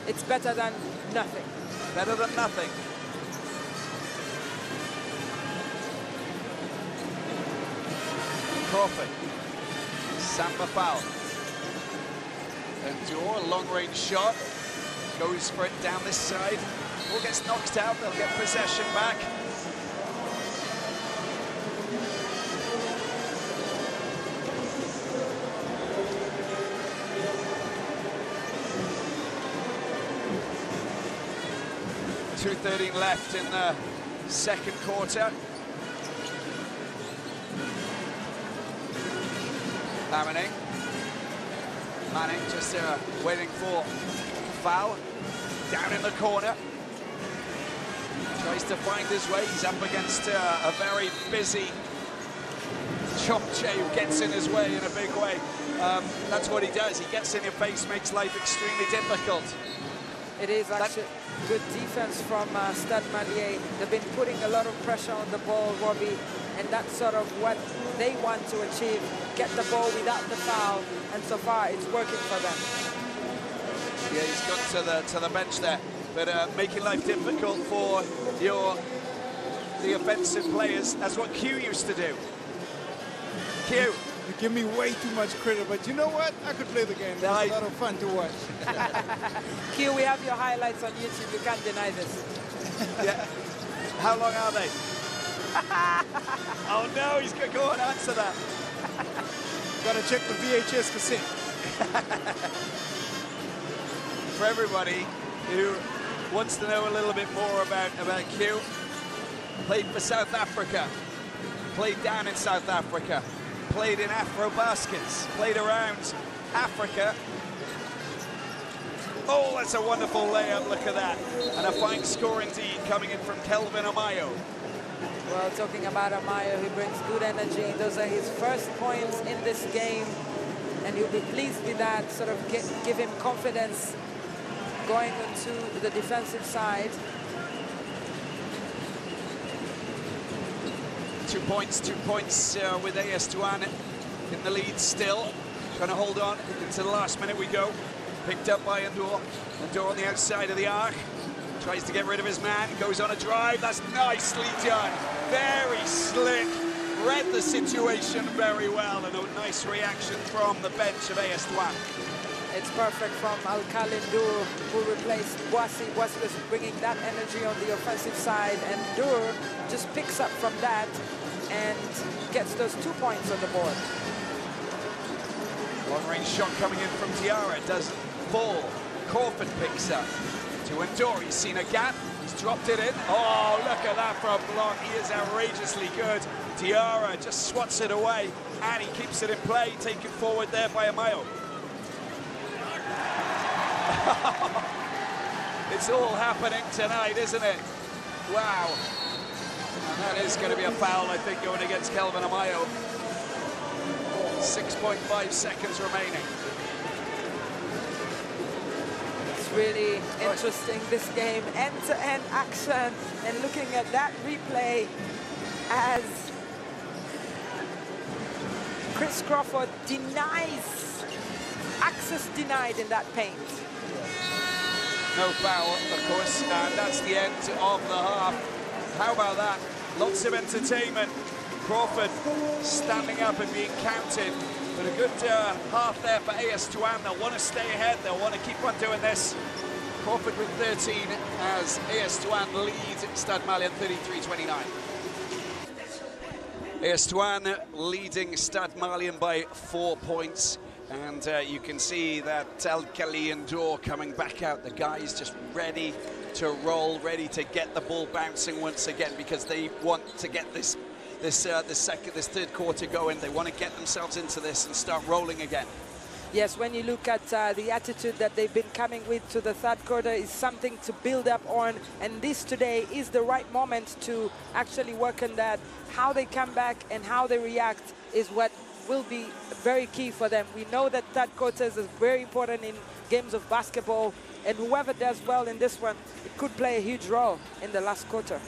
it's better than nothing. Better than nothing. Crawford. Samba Fall. And long-range shot. Goes for it down this side. Ball gets knocked out. They'll get possession back. Two thirteen left in the second quarter. Manning. Manning just uh, waiting for foul. Down in the corner. Tries to find his way. He's up against uh, a very busy Chomche who gets in his way in a big way. Um, that's what he does. He gets in your face, makes life extremely difficult. It is actually good defense from uh, Stade Malien. They've been putting a lot of pressure on the ball, Robbie, and that's sort of what they want to achieve, get the ball without the foul, and so far it's working for them. Yeah, he's got to the to the bench there, but uh, making life difficult for your the offensive players. That's what Q used to do. Q. You give me way too much credit, but you know what? I could play the game. It's a lot of fun to watch. Q, we have your highlights on YouTube. You can't deny this. yeah. How long are they? oh no, he's going to go and answer that. Gotta check the VHS cassette. For everybody who wants to know a little bit more about, about Q, played for South Africa, played down in South Africa, played in Afro Baskets, played around Africa. Oh, that's a wonderful layup, look at that. And a fine score indeed coming in from Kelvin Amayo. Well, talking about Amayo, he brings good energy. Those are his first points in this game. And he'll be pleased with that, sort of get, give him confidence going into the defensive side. Two points, two points uh, with AS Douane in the lead still. Trying to hold on into the last minute we go. Picked up by Ndour. Ndour on the outside of the arc. Tries to get rid of his man, goes on a drive. That's nicely done. Very slick. Read the situation very well and a nice reaction from the bench of AS Douane. It's perfect from Alkali Ndour, who replaced Boissy. Boissy was bringing that energy on the offensive side, and Dur just picks up from that and gets those two points on the board. Long-range shot coming in from Diarra, doesn't fall. Crawford picks up to Ndour. He's seen a gap, he's dropped it in. Oh, look at that for a block. He is outrageously good. Diarra just swats it away, and he keeps it in play, taken forward there by Amayo. it's all happening tonight, isn't it? Wow. And that is going to be a foul, I think, going against Kelvin Amayo. 6.5 seconds remaining. It's really interesting, this game. End-to-end -end action. And looking at that replay as Chris Crawford denies, access denied in that paint. no foul, of course, and that's the end of the half. How about that? Lots of entertainment. Crawford standing up and being counted. But a good uh, half there for AS Douanes. They'll want to stay ahead. They'll want to keep on doing this. Crawford with 13 as AS Douanes leads Stade Malien 33-29. AS Douanes leading Stade Malien by four points. And uh, you can see that El and Dor coming back out. The guys just ready to roll, ready to get the ball bouncing once again because they want to get this this uh, this second this third quarter going. They want to get themselves into this and start rolling again. Yes, when you look at uh, the attitude that they've been coming with to the third quarter is something to build up on. And this today is the right moment to actually work on that. How they come back and how they react is what will be very key for them. We know that third quarters is very important in games of basketball. And whoever does well in this one, it could play a huge role in the last quarter.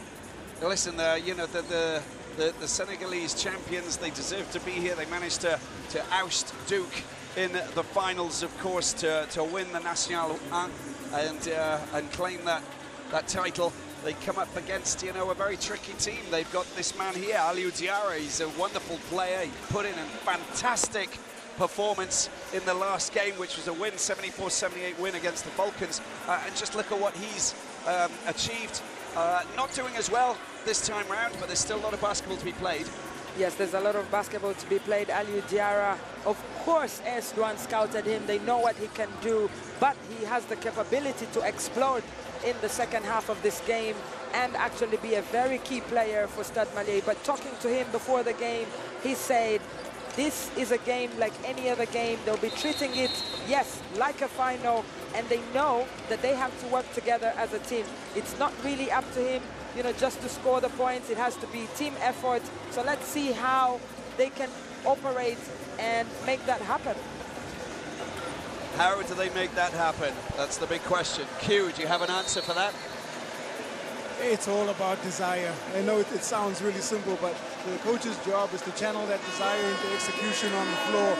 Listen, uh, you know, the, the, the, the Senegalese champions, they deserve to be here. They managed to, to oust DUC in the finals, of course, to, to win the National 1 and, uh, and claim that, that title. They come up against, you know, a very tricky team. They've got this man here, Aliou Diarra. He's a wonderful player. He put in a fantastic performance in the last game, which was a win, 74-78 win against the Vulcans. Uh, and just look at what he's um, achieved. Uh, not doing as well this time round, but there's still a lot of basketball to be played. Yes, there's a lot of basketball to be played. Aliou Diarra, of course, AS Douanes scouted him. They know what he can do, but he has the capability to explode in the second half of this game and actually be a very key player for Stade Malien. But talking to him before the game, he said, this is a game like any other game. They'll be treating it, yes, like a final, and they know that they have to work together as a team. It's not really up to him you know, just to score the points. It has to be team effort. So let's see how they can operate and make that happen. How do they make that happen? That's the big question. Q, do you have an answer for that? It's all about desire. I know it, it sounds really simple, but the coach's job is to channel that desire into execution on the floor.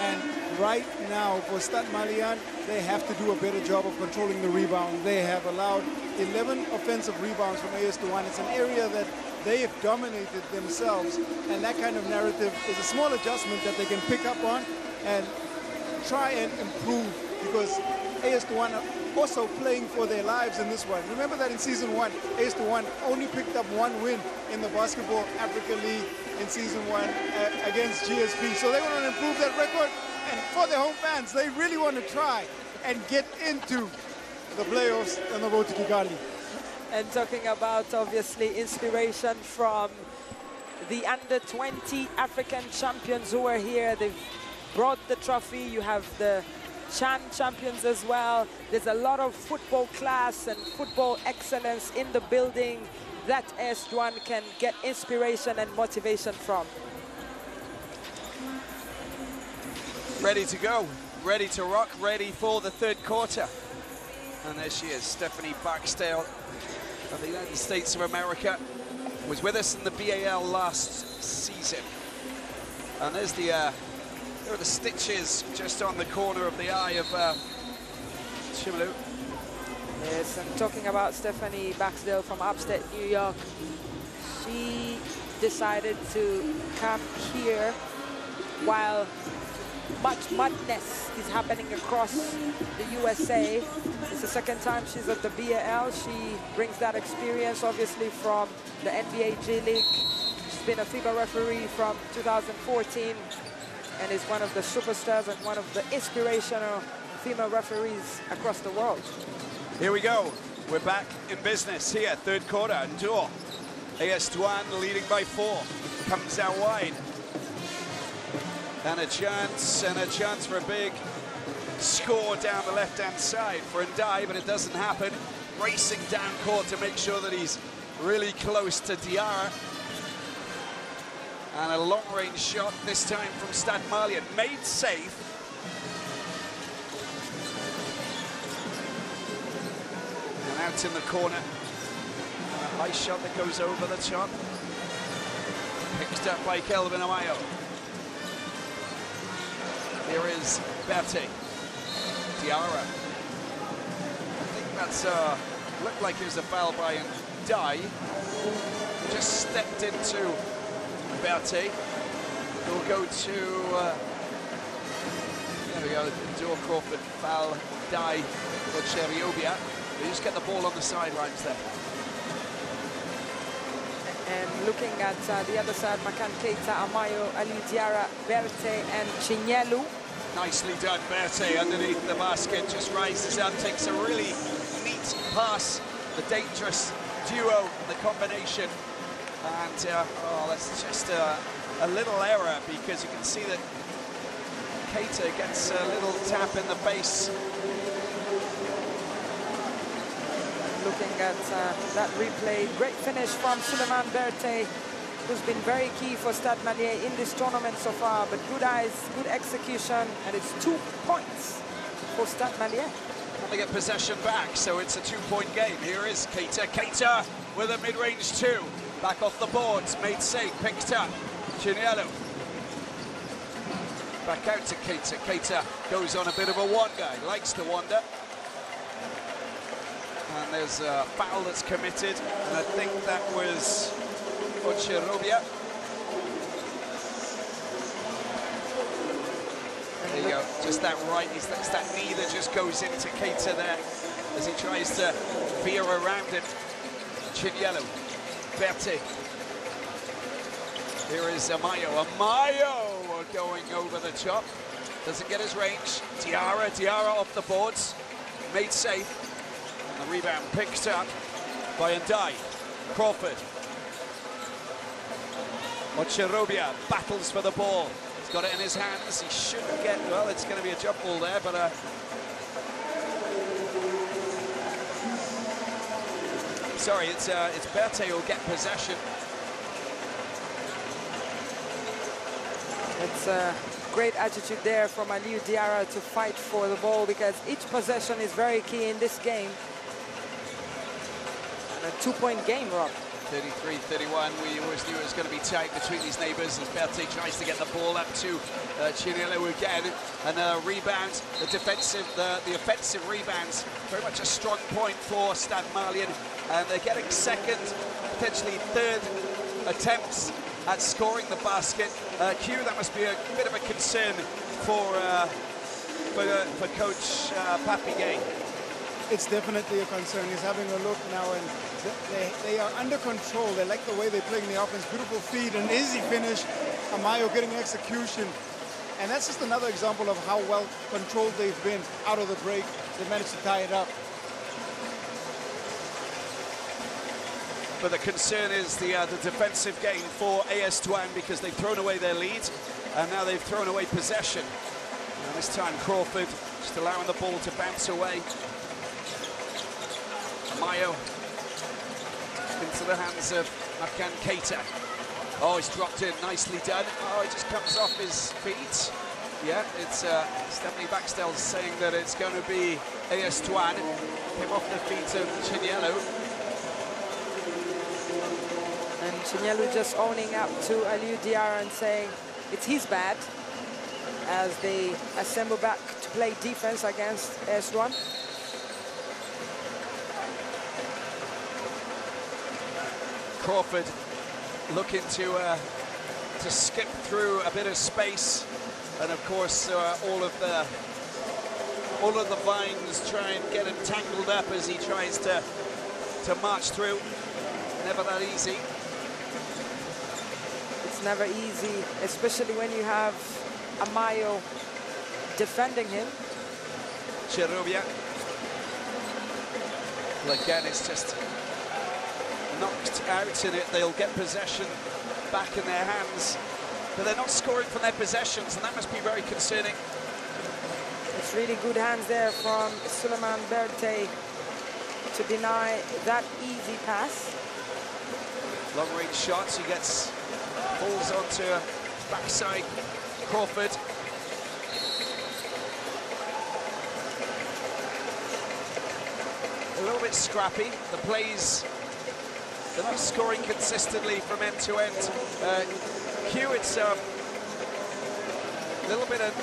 And right now, for Stade Malien, they have to do a better job of controlling the rebound. They have allowed 11 offensive rebounds from AS Douanes. It's an area that they have dominated themselves, and that kind of narrative is a small adjustment that they can pick up on and try and improve because AS Douanes are also playing for their lives in this one. Remember that in season one, AS Douanes only picked up one win in the Basketball Africa League in season one uh, against GSP. So they want to improve that record, and for their home fans, they really want to try and get into the playoffs on the road to Kigali. And talking about, obviously, inspiration from the under-20 African champions who are here. They've brought the trophy. You have the Chan champions as well. There's a lot of football class and football excellence in the building that AS Douanes can get inspiration and motivation from. Ready to go, ready to rock, ready for the third quarter. And there she is, Stephanie Barksdale of the United States of America. Was with us in the BAL last season. And there's the, uh, there are the stitches just on the corner of the eye of uh, Chimalu. Yes, and talking about Stephanie Barksdale from upstate New York, she decided to come here while much madness is happening across the USA. It's the second time she's at the BAL. She brings that experience, obviously, from the NBA G League. She's been a FIBA referee from 2014 and is one of the superstars and one of the inspirational female referees across the world. Here we go. We're back in business here, third quarter. Ndour, AS Douanes leading by four. Comes out wide. And a chance, and a chance for a big score down the left-hand side for Ndiaye, but it doesn't happen. Racing down court to make sure that he's really close to Diarra. And a long-range shot, this time from Stade Malien, made safe. And out in the corner. A high shot that goes over the top. Picked up by Kelvin Amayo. Here is Berthe. Diarra. I think that's uh, looked like it was a foul by Ndiaye. Just stepped into Berthe. We'll go to, uh, there we go, Ndour Crawford, foul, Ndiaye for Ocherobia. They just get the ball on the sidelines there. And looking at uh, the other side, Makan Keita, Amayo, Ali Diarra, Berthe and Chinyelu. Nicely done, Berthe underneath the basket, just rises up, takes a really neat pass, the dangerous duo, the combination. And, uh, oh, that's just a, a little error because you can see that Keita gets a little tap in the face. Looking at uh, that replay, great finish from Suleiman Berthe, who's been very key for Stade Malien in this tournament so far, but good eyes, good execution, and it's two points for Stade Malien. And they get possession back, so it's a two-point game. Here is Keita. Keita with a mid-range two. Back off the boards, made safe, picked up. Chinyelu. Back out to Keita. Keita goes on a bit of a wander. He likes to wander. And there's a foul that's committed, and I think that was Ocherobia. There you go, just that right, it's that, it's that knee that just goes into Keita there as he tries to veer around it. Chinyelu, Berthe. Here is Amayo, Amayo going over the top. Doesn't get his range. Diarra, Diarra off the boards, made safe. And the rebound picked up by Ndiaye. Crawford. Ocherobia battles for the ball. He's got it in his hands. He shouldn't get, well, it's going to be a jump ball there, but uh, sorry, it's uh, it's Berthe who'll get possession. It's a great attitude there from Aliou Diarra to fight for the ball because each possession is very key in this game. And a two-point game, Rob. 33-31, we always knew it was going to be tight between these neighbours as Berthe tries to get the ball up to uh, again. And uh, rebounds, the defensive, the, the offensive rebounds, very much a strong point for Stade Malien. And they're getting second, potentially third attempts at scoring the basket. Uh, Q, that must be a bit of a concern for uh, for, uh, for Coach uh, Papi Gueye. It's definitely a concern. He's having a look now, and they, they are under control. They like the way they're playing the offense. Beautiful feed, an easy finish. Amayo getting execution. And that's just another example of how well controlled they've been out of the break. They managed to tie it up. But the concern is the uh, the defensive game for AS Douane because they've thrown away their lead and now they've thrown away possession. And this time Crawford just allowing the ball to bounce away. Mayo into the hands of Makan Keita. Oh, he's dropped in, nicely done. Oh, he just comes off his feet. Yeah, it's uh, Stephanie Barksdale saying that it's going to be AS Douane. Came off the feet of Chinyelu. And Chinyelu just owning up to Aliou Diarra and saying it's his bad as they assemble back to play defense against S1. Crawford looking to uh, to skip through a bit of space, and of course uh, all of the all of the vines try and get him tangled up as he tries to to march through. Never that easy. It's never easy, especially when you have Amayo defending him. Ocherobia. Well, again, it's just knocked out in it. They'll get possession back in their hands, but they're not scoring from their possessions, and that must be very concerning. It's really good hands there from Suleiman Berthe to deny that easy pass. Long range shots, he gets, falls onto backside Crawford. A little bit scrappy. The plays, scoring consistently from end to end. Uh, Q, it's um, a little bit of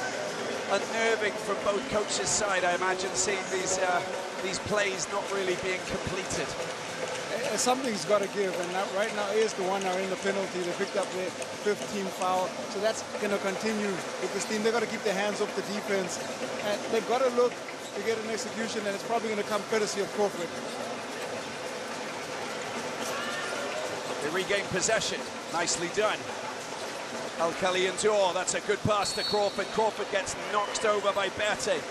unnerving from both coaches' side, I imagine, seeing these uh, these plays not really being completed. Uh, Something's got to give, and right now is the one are in the penalty. They picked up their 15 foul, so that's going to continue with this team. They've got to keep their hands off the defense, and they've got to look to get an execution, and it's probably going to come courtesy of Crawford. Regain possession. Nicely done. Alkali Ndour, that's a good pass to Crawford. Crawford gets knocked over by Berthe.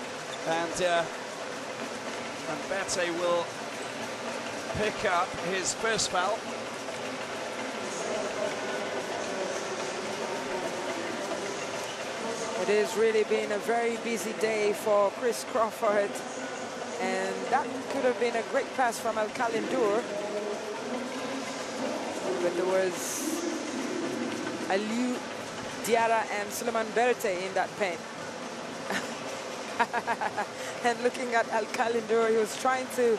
And, uh, and Berthe will pick up his first foul. It has really been a very busy day for Chris Crawford. And that could have been a great pass from Alkali Ndour. But there was Aliou Diarra and Suleiman Berthe in that pen. and looking at Alkali Ndour, he was trying to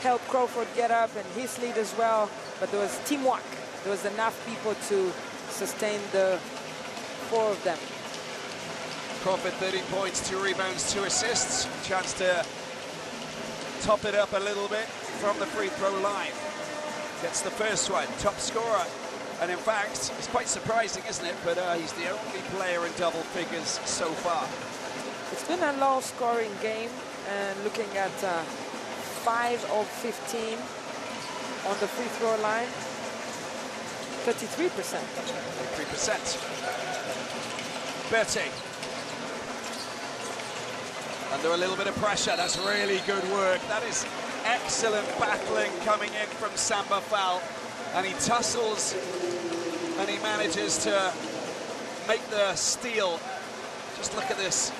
help Crawford get up and his lead as well. But there was teamwork. There was enough people to sustain the four of them. Crawford 30 points, two rebounds, two assists. Chance to top it up a little bit from the free throw line. Gets the first one, top scorer. And in fact, it's quite surprising, isn't it? But uh, he's the only player in double figures so far. It's been a low scoring game and looking at uh, 5 of 15 on the free throw line, 33%. 33%. Berthe. Under a little bit of pressure, that's really good work. That is excellent battling coming in from Samba Fall. And he tussles and he manages to make the steal. Just look at this.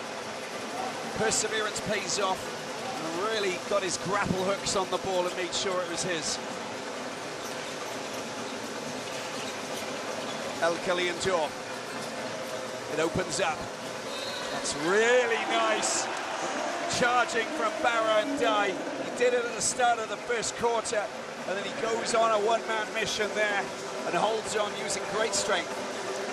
Perseverance pays off. Really got his grapple hooks on the ball and made sure it was his. Alkali Ndour. It opens up. That's really nice. Charging from Barra Ndiaye. He did it at the start of the first quarter, and then he goes on a one-man mission there and holds on using great strength.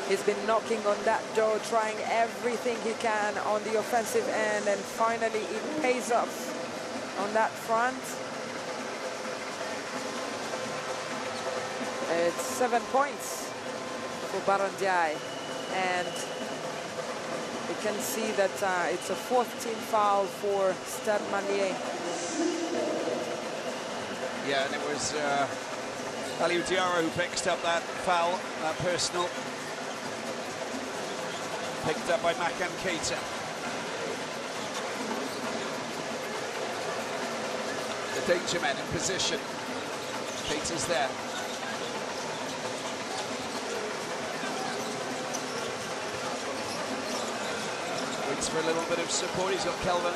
He's been knocking on that door, trying everything he can on the offensive end, and finally it pays off on that front. It's seven points for Baron Barandiai, and you can see that uh, it's a fourth team foul for Stade Malien. Yeah, and it was uh, Aliou Diarra who picked up that foul, that personal. Picked up by Makan Keita. The danger men in position. Keita's there. For a little bit of support. He's got Kelvin.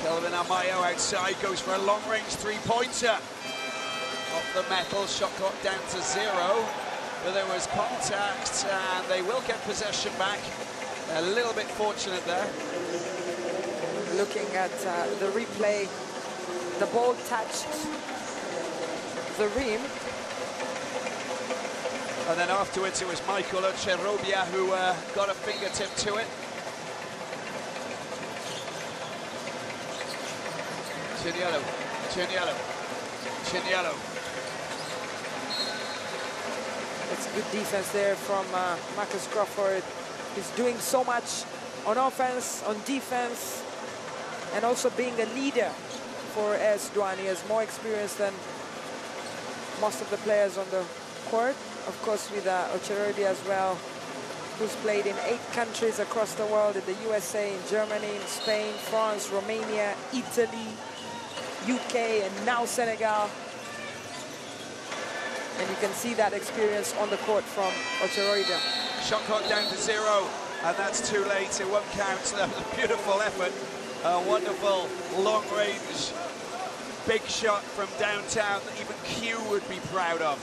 Kelvin Amayo outside goes for a long-range three-pointer. Off the metal, shot clock down to zero. But there was contact, and they will get possession back. A little bit fortunate there. Looking at uh, the replay, the ball touched the rim. And then afterwards, it was Michael Ocherobia who uh, got a fingertip to it. Chinyelu, Chinyelu, Chinyelu. It's good defense there from uh, Marcus Crawford. He's doing so much on offense, on defense, and also being a leader for AS Douane. He has more experience than most of the players on the court. Of course, with uh, Ocherobia as well, who's played in eight countries across the world, in the USA, in Germany, in Spain, France, Romania, Italy, UK, and now Senegal. And you can see that experience on the court from Ocherobia. Shot clock down to zero, and that's too late. It won't count. That was a beautiful effort. A wonderful long-range big shot from downtown that even Q would be proud of.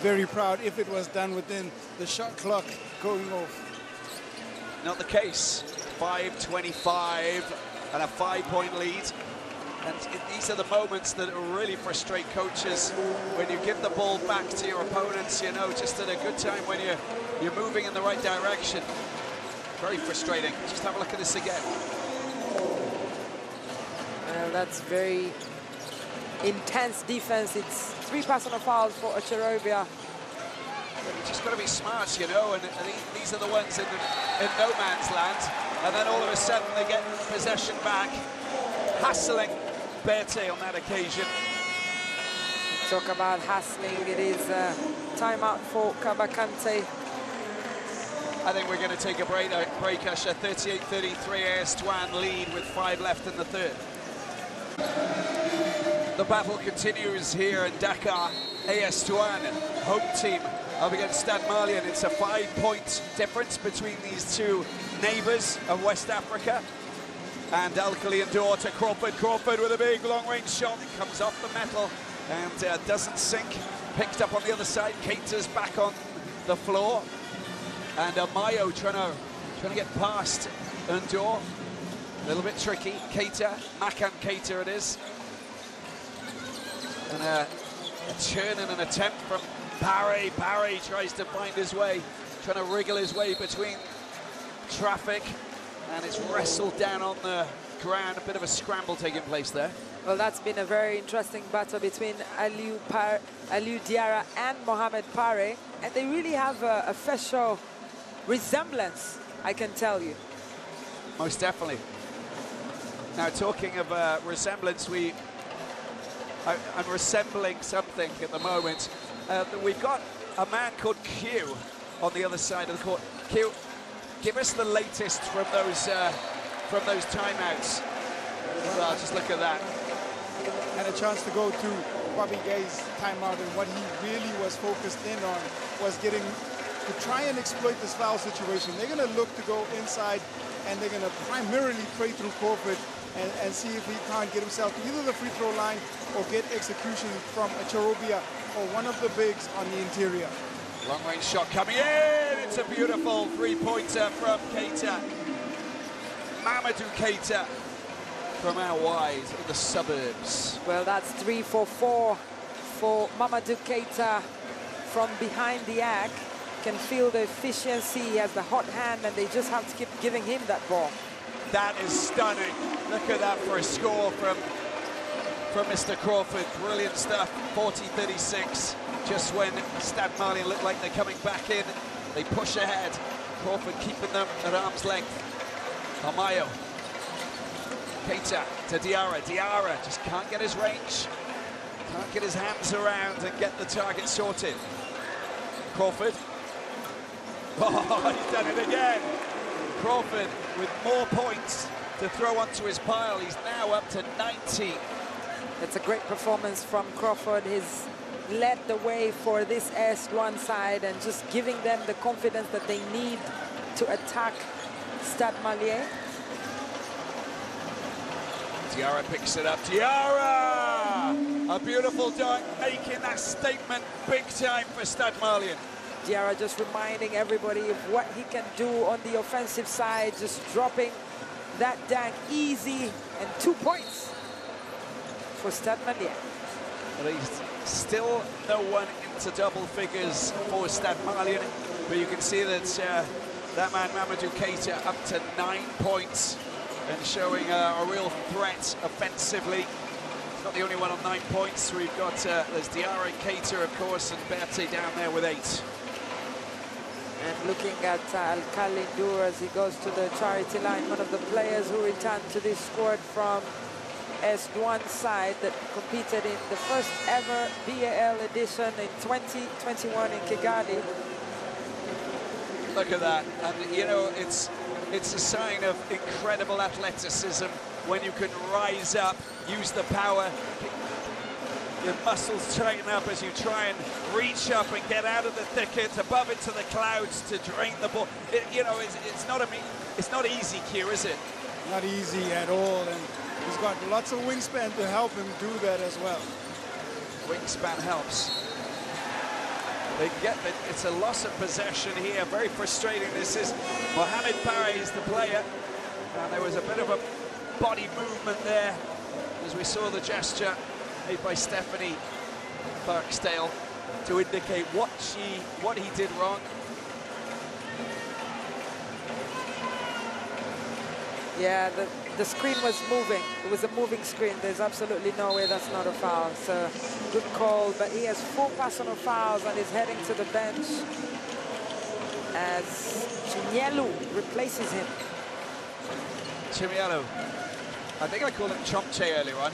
Very proud if it was done within the shot clock going off. Not the case. 5.25 and a five-point lead. And these are the moments that really frustrate coaches when you give the ball back to your opponents, you know, just at a good time when you're, you're moving in the right direction. Very frustrating. Just have a look at this again. Well, that's very intense defense. It's three personal fouls for Ocherobia. You just got to be smart, you know, and, and these are the ones in, the, in no man's land. And then all of a sudden they get possession back, hassling Berthe on that occasion. Talk about hassling, it is a timeout for Kabakante. I think we're going to take a break, uh, break Usher. 38-33 AS Douanes lead with five left in the third. The battle continues here in Dakar. AS Douanes, home team, up against Stade Malien. It's a five-point difference between these two neighbours of West Africa. And Alkali Ndour to Crawford. Crawford with a big long-range shot. Comes off the metal and uh, doesn't sink. Picked up on the other side. Keita's back on the floor. And Amayo trying to, trying to get past Ndour. A little bit tricky. Keita, Makan Keita it is. And a, a turn and an attempt from Barry. Barry tries to find his way, trying to wriggle his way between traffic. And it's wrestled down on the ground. A bit of a scramble taking place there. Well, that's been a very interesting battle between Aliou, Par Aliou Diarra and Mohamed Paré. And they really have a, a facial resemblance, I can tell you. Most definitely. Now, talking of uh, resemblance, we I, am resembling something at the moment. Uh, we've got a man called Q on the other side of the court. Q, give us the latest from those uh, from those timeouts. Well, just look at that. Had a chance to go to Bobby Gueye's timeout, and what he really was focused in on was getting to try and exploit this foul situation. They're going to look to go inside, and they're going to primarily play through Crawford and, and, see if he can't get himself to either the free throw line or get execution from a Ocherobia or one of the bigs on the interior. Long range shot coming in. It's a beautiful three-pointer from Keita. Mamadou Keita from out wide in the suburbs. Well, that's three for four for Mamadou Keita from behind the arc. Can feel the efficiency, he has the hot hand, and they just have to keep giving him that ball. That is stunning. Look at that for a score from from Mr. Crawford. Brilliant stuff. 40-36. Just when Stade Malien looked like they're coming back in, they push ahead. Crawford keeping them at arm's length. Amayo. Keita to Diarra. Diarra just can't get his range. Can't get his hands around and get the target sorted. Crawford. Oh, he's done it again. Crawford with more points to throw onto his pile. He's now up to 19. It's a great performance from Crawford. He's led the way for this S1 side and just giving them the confidence that they need to attack Stade Malien. Diarra picks it up. Diarra! A beautiful dunk, making that statement big time for Stade Malien. Diarra just reminding everybody of what he can do on the offensive side, just dropping that dunk easy and two points for. At least still no one into double figures for Stade Malien, but you can see that uh, that man Mamadou Keita up to nine points and showing uh, a real threat offensively. He's not the only one on nine points. We've got uh, there's Diarra Keita, of course, and Berthe down there with eight. And looking at uh, Ndour as he goes to the charity line, one of the players who returned to this squad from AS Douanes side that competed in the first ever BAL edition in 2021 in Kigali. Look at that, and you know, it's it's a sign of incredible athleticism when you can rise up, use the power, your muscles tighten up as you try and reach up and get out of the thicket, above into the clouds to drain the ball. It, you know, it's, it's not a it's not easy, Q, is it? Not easy at all, and he's got lots of wingspan to help him do that as well. Wingspan helps. They get it. It's a loss of possession here. Very frustrating. This is Mohamed Paré is the player. And there was a bit of a body movement there as we saw the gesture made by Stephanie Barksdale to indicate what she, what he did wrong. Yeah, the, the screen was moving. It was a moving screen. There's absolutely no way that's not a foul. So good call, but he has four personal fouls and is heading to the bench as Chinyelu replaces him. Chimiano. I think I called him Chomche earlier on,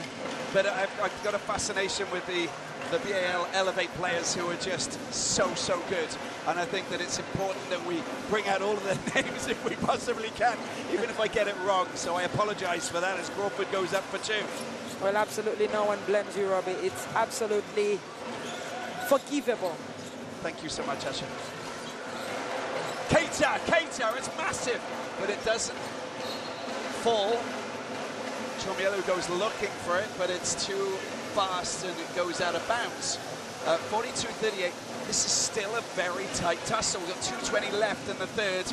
but I've, I've got a fascination with the the BAL Elevate players who are just so, so good. And I think that it's important that we bring out all of their names if we possibly can, even if I get it wrong. So I apologise for that as Crawford goes up for two. Well, absolutely no one blames you, Robbie. It's absolutely forgivable. Thank you so much, Asha. Keita, Keita, it's massive, but it doesn't fall. Chomielu goes looking for it, but it's too fast and it goes out of bounds. 42-38, uh, this is still a very tight tussle. We've got 2.20 left in the third.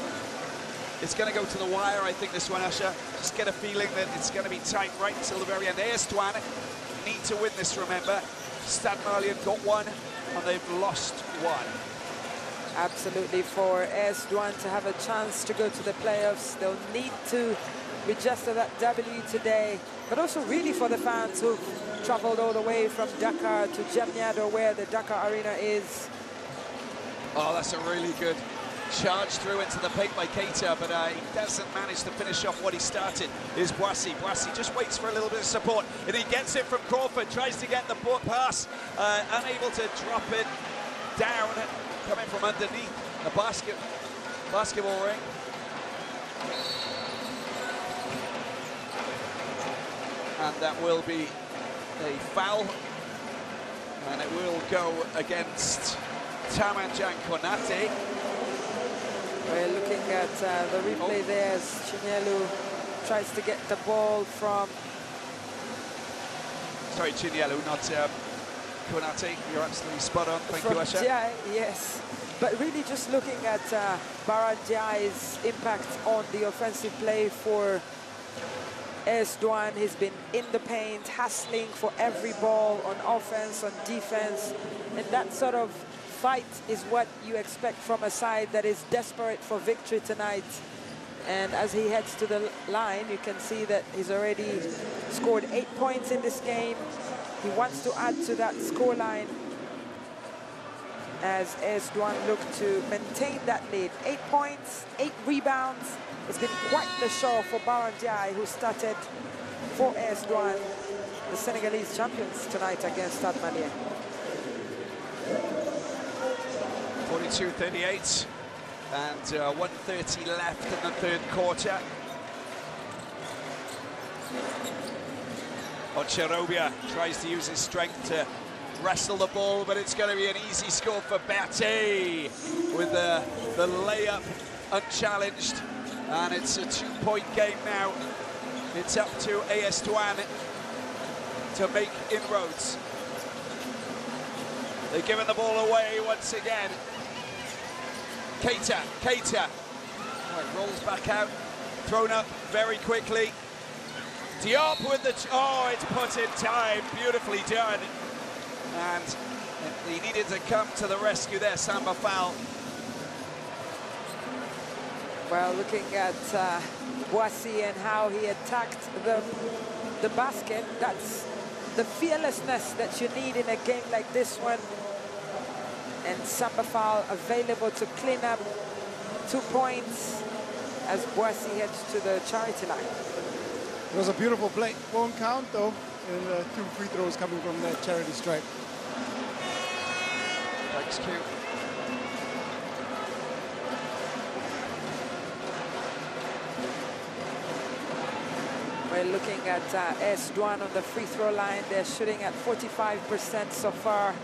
It's going to go to the wire, I think, this one, Usher. Just get a feeling that it's going to be tight right until the very end. Douane need to win this, remember. Stade Malien got one, and they've lost one. Absolutely, for Douane to have a chance to go to the playoffs, they'll need to register that W today, but also really for the fans who've traveled all the way from Dakar to Diamniadio where the Dakar Arena is. Oh, that's a really good charge through into the paint by Keita, but uh, he doesn't manage to finish off what he started. Is Boissy. Boissy just waits for a little bit of support, and he gets it from Crawford, tries to get the pass, uh, unable to drop it down, coming from underneath the basket, basketball ring. And that will be a foul. And it will go against Tamanjan Konate. We're looking at uh, the replay oh. there as Chinyelu tries to get the ball from... Sorry, Chinyelu, not um, Konate. You're absolutely spot on. Thank you, Asha. Jai, yes. But really just looking at uh, impact on the offensive play for AS Douane has been in the paint, hustling for every ball on offense, on defense. And that sort of fight is what you expect from a side that is desperate for victory tonight. And as he heads to the line, you can see that he's already scored eight points in this game. He wants to add to that score line as AS Douane look to maintain that lead. Eight points, eight rebounds, it's been quite the show for Barandiai, who started for AS Douane, the Senegalese champions tonight against Stade Malien. 42-38 and uh, 130 left in the third quarter. Ocherobia tries to use his strength to wrestle the ball, but it's going to be an easy score for Berthe with the, the layup unchallenged. And it's a two-point game now. It's up to AS Douane to make inroads. They're giving the ball away once again. Keita, Keita. Oh, rolls back out, thrown up very quickly. Diop with the, oh, it's put in time, beautifully done. And he needed to come to the rescue there, Samba Fall. Well, looking at uh, Boissy and how he attacked the, the basket, that's the fearlessness that you need in a game like this one. And Samba Fall available to clean up two points as Boissy heads to the charity line. It was a beautiful play. Won't count though, and uh, two free throws coming from that charity stripe. We're looking at uh, AS Douane on the free throw line. They're shooting at 45% so far.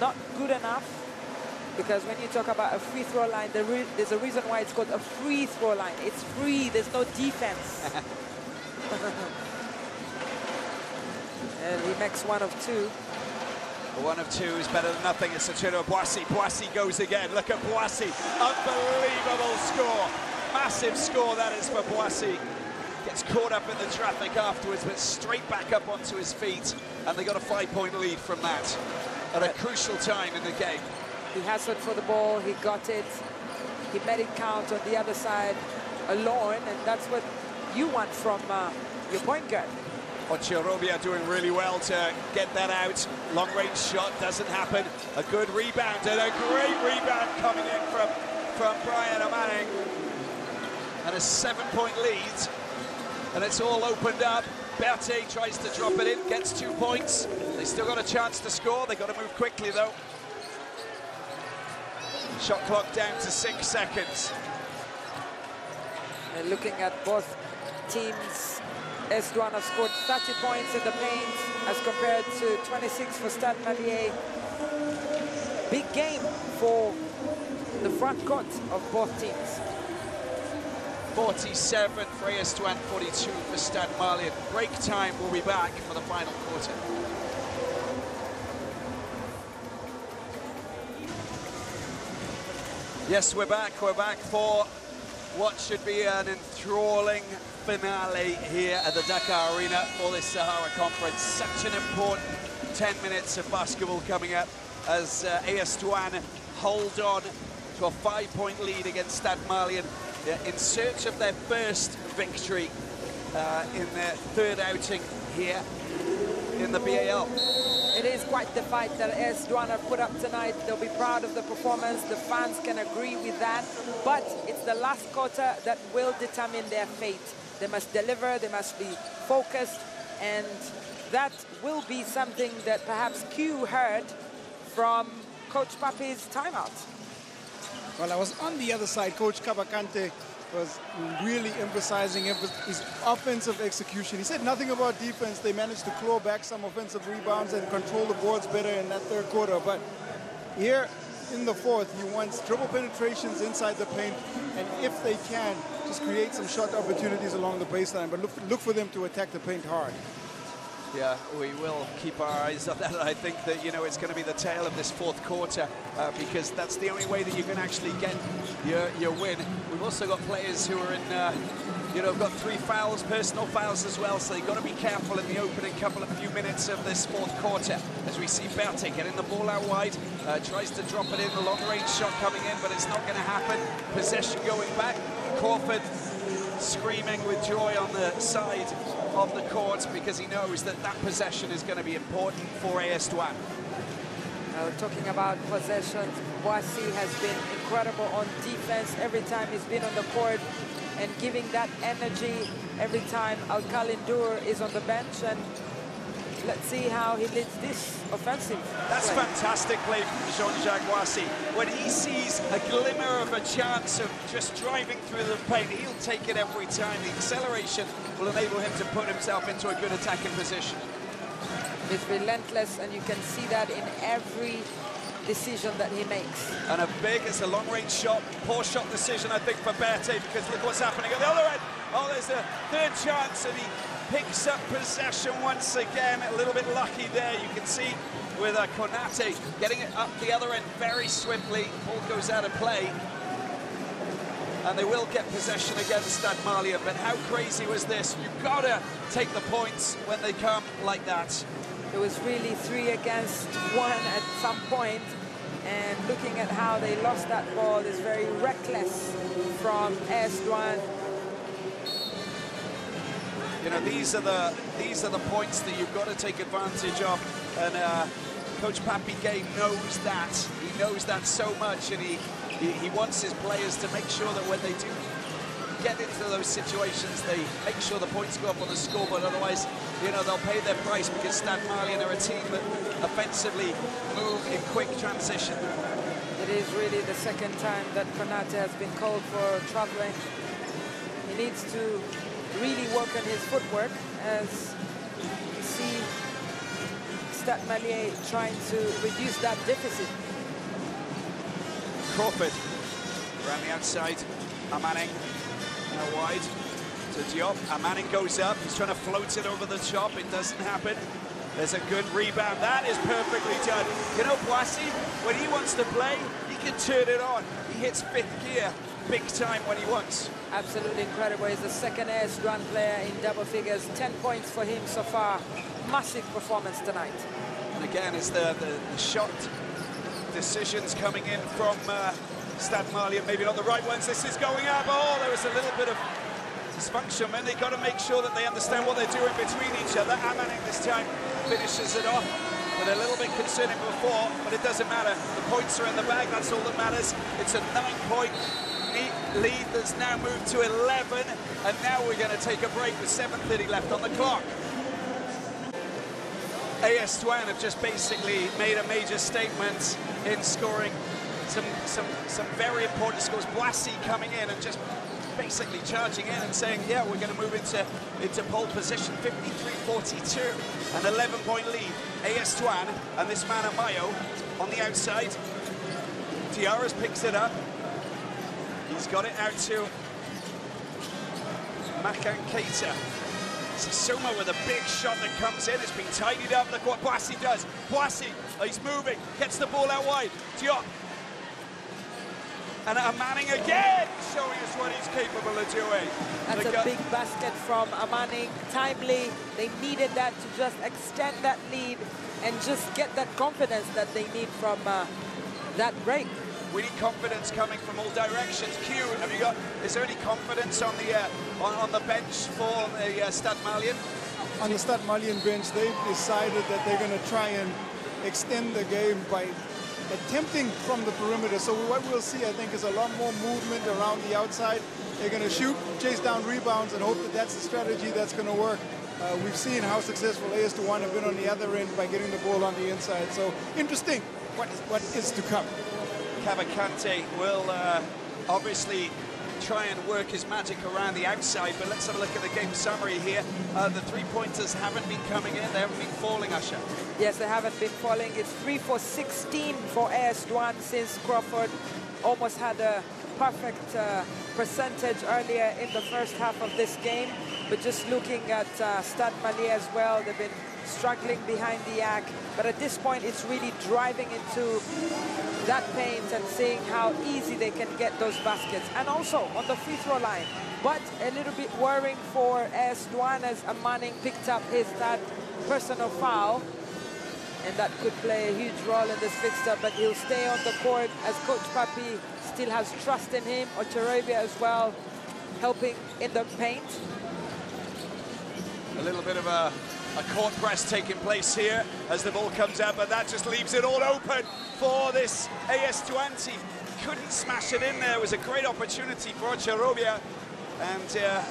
Not good enough because when you talk about a free throw line, there's a reason why it's called a free throw line. It's free, there's no defense. and he makes one of two. One of two is better than nothing. It's Sachiro Boissy. Boissy goes again. Look at Boissy. Unbelievable score. Massive score that is for Boissy. Gets caught up in the traffic afterwards, but straight back up onto his feet. And they got a five-point lead from that at a crucial time in the game. He hassled for the ball, he got it. He made it count on the other side alone, and that's what you want from uh, your point guard. Ocherobia doing really well to get that out. Long range shot doesn't happen. A good rebound and a great rebound coming in from, from Bryan Amaning. And a seven point lead. And it's all opened up. Berthe tries to drop it in, gets two points. They still got a chance to score. They've got to move quickly though. Shot clock down to six seconds. And looking at both teams, AS Douanes scored 30 points in the paint as compared to 26 for Stade Malien. Big game for the front court of both teams. 47 for Douanes, 42 for Stade Malien. Break time, we'll be back for the final quarter. Yes, we're back. We're back for what should be an enthralling finale here at the Dakar Arena for this Sahara Conference. Such an important 10 minutes of basketball coming up as uh, AS hold on to a five-point lead against Stade Malien uh, in search of their first victory uh, in their third outing here in the BAL. It is quite the fight that AS Douanes put up tonight. They'll be proud of the performance. The fans can agree with that. But it's the last quarter that will determine their fate. They must deliver, they must be focused, and that will be something that perhaps Q heard from Coach Papi's timeout. Well, I was on the other side. Coach Kabakante was really emphasizing his offensive execution. He said nothing about defense. They managed to claw back some offensive rebounds and control the boards better in that third quarter. But here in the fourth, he wants dribble penetrations inside the paint, and if they can, just create some shot opportunities along the baseline. But look, look for them to attack the paint hard. Yeah, we will keep our eyes on that. I think that, you know, it's going to be the tail of this fourth quarter uh, because that's the only way that you can actually get your, your win. We've also got players who are in, uh, you know, got three fouls, personal fouls as well, so you've got to be careful in the opening couple of few minutes of this fourth quarter as we see Berthe getting the ball out wide, uh, tries to drop it in, the long-range shot coming in, but it's not going to happen. Possession going back. Crawford screaming with joy on the side of the court because he knows that that possession is going to be important for AS talking about possession, Boissy has been incredible on defense every time he's been on the court and giving that energy every time Alkali Ndour is on the bench. And let's see how he leads this offensive. That's play. fantastic play from Jean-Jacques Boissy. When he sees a glimmer of a chance of just driving through the paint, he'll take it every time. The acceleration will enable him to put himself into a good attacking position. He's relentless, and you can see that in every decision that he makes. And a big, it's a long-range shot, poor shot decision, I think, for Berthe, because look what's happening at the other end. Oh, there's a third chance, and he picks up possession once again. A little bit lucky there, you can see with uh, Konate getting it up the other end very swiftly. Ball goes out of play. And they will get possession against Stade Malien, but how crazy was this? You've got to take the points when they come like that. It was really three against one at some point, and looking at how they lost that ball is very reckless from Douanes you know, these are the these are the points that you've got to take advantage of. And uh, Coach Papi Gueye knows that. He knows that so much, and he, he, he wants his players to make sure that when they do get into those situations, they make sure the points go up on the scoreboard. Otherwise, you know, they'll pay their price because Stade Malien are a team that offensively move in quick transition. It is really the second time that Konate has been called for traveling. He needs to really work on his footwork as you see Stade Malien trying to reduce that deficit. Crawford around the outside. Amaning now wide to Diop. Amaning goes up. He's trying to float it over the top. It doesn't happen. There's a good rebound. That is perfectly done. You know, Boissy, when he wants to play, he can turn it on. He hits fifth gear big time when he wants. Absolutely incredible. He's the second AS Douanes player in double figures. 10 points for him so far. Massive performance tonight. And again, it's the, the, the shot decisions coming in from uh, Malien. Maybe not the right ones. This is going up. Oh, there was a little bit of Dysfunction, man. They've got to make sure that they understand what they're doing between each other. Amaning this time finishes it off. But a little bit concerning before, but it doesn't matter. The points are in the bag, that's all that matters. It's a nine-point lead that's now moved to 11, and now we're going to take a break with 7.30 left on the clock. AS Douanes have just basically made a major statement in scoring some some some very important scores. Boissy coming in and just basically charging in and saying, yeah, we're going to move into into pole position, 53-42, an 11-point lead. AS Douanes and this man Amayo on the outside. Tiaras picks it up. He's got it out to Makan Keita. Sissoma with a big shot that comes in. It's been tidied up. Look what Boissy does. Boissy, he's moving, gets the ball out wide. Diop. And Manning again showing us what he's capable of doing. That's the a big basket from Manning. Timely. They needed that to just extend that lead and just get that confidence that they need from uh, that break. We need confidence coming from all directions. Q, have you got? Is there any confidence on the uh, on, on, the bench for the uh, Stade Malien? On the Stade Malien bench, they've decided that they're going to try and extend the game by attempting from the perimeter. So what we'll see, I think, is a lot more movement around the outside. They're going to shoot, chase down rebounds, and hope that that's the strategy that's going to work. Uh, we've seen how successful AS Douanes have been on the other end by getting the ball on the inside. So interesting what is, what is to come. Cavalcante will uh, obviously try and work his magic around the outside, but let's have a look at the game summary here. Uh, the three-pointers haven't been coming in, they haven't been falling, Usher. Yes, they haven't been falling. It's 3 for 16 for Douanes since Crawford almost had a perfect uh, percentage earlier in the first half of this game. But just looking at uh, Malien as well, they've been struggling behind the arc. But at this point, it's really driving into that paint and seeing how easy they can get those baskets. And also on the free throw line. But a little bit worrying for AS Douanes as Manning picked up his that personal foul. And that could play a huge role in this fixture, but he'll stay on the court as Coach Papi still has trust in him. Ocherobia as well, helping in the paint. A little bit of a a court press taking place here as the ball comes out, but that just leaves it all open for this AS Douanes team. Couldn't smash it in there. It was a great opportunity for Ocherobia. And uh,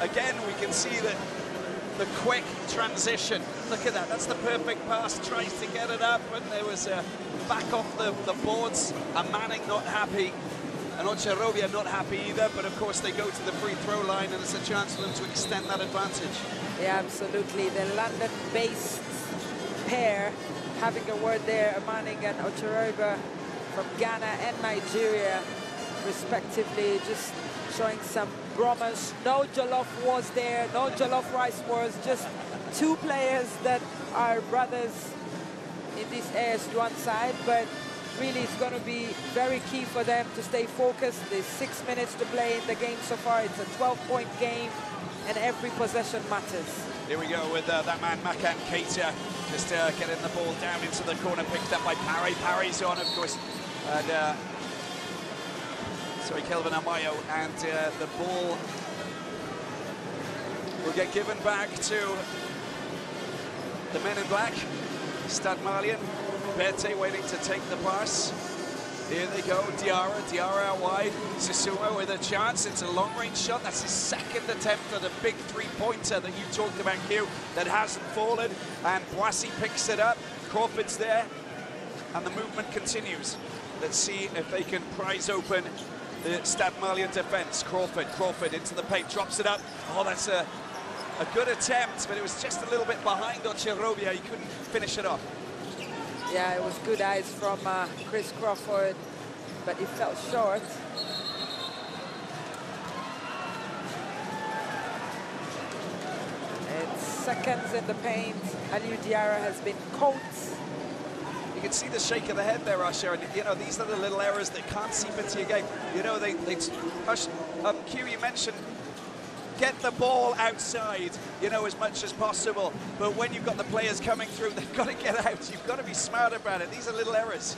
again, we can see that the quick transition. Look at that, that's the perfect pass. Tries to get it up, and there was a back off the, the boards. Amaning not happy. And Ocherobia not happy either, but of course they go to the free throw line and it's a chance for them to extend that advantage. Yeah, absolutely. The London-based pair having a word there, Manning and Ocherobia from Ghana and Nigeria, respectively, just showing some bromas. No jollof was there, no jollof rice was, just two players that are brothers in this AS one side, but really it's going to be very key for them to stay focused. There's six minutes to play in the game so far. It's a 12-point game, and every possession matters. Here we go with uh, that man, Makan Keita, just uh, getting the ball down into the corner, picked up by Parry. Parry's on, of course, and uh, sorry, Kelvin Amayo, and uh, the ball will get given back to the men in black, Stade Malien. Berthe waiting to take the pass. Here they go, Diarra, Diarra out wide. Sissoma with a chance. It's a long-range shot. That's his second attempt at a big three-pointer that you talked about, Q, that hasn't fallen. And Boissy picks it up. Crawford's there. And the movement continues. Let's see if they can prize open the Stade Malien defense. Crawford, Crawford into the paint, drops it up. Oh, that's a, a good attempt, but it was just a little bit behind Ocherobia. He couldn't finish it off. Yeah, it was good eyes from uh, Chris Crawford, but he fell short. It's seconds in the paint. Aliou Diarra has been caught. You can see the shake of the head there, Usher, and you know, these are the little errors that can't seep into your game. You know, they, they Ush, um, Q, you mentioned get the ball outside, you know, as much as possible. But when you've got the players coming through, they've got to get out. You've got to be smart about it. These are little errors.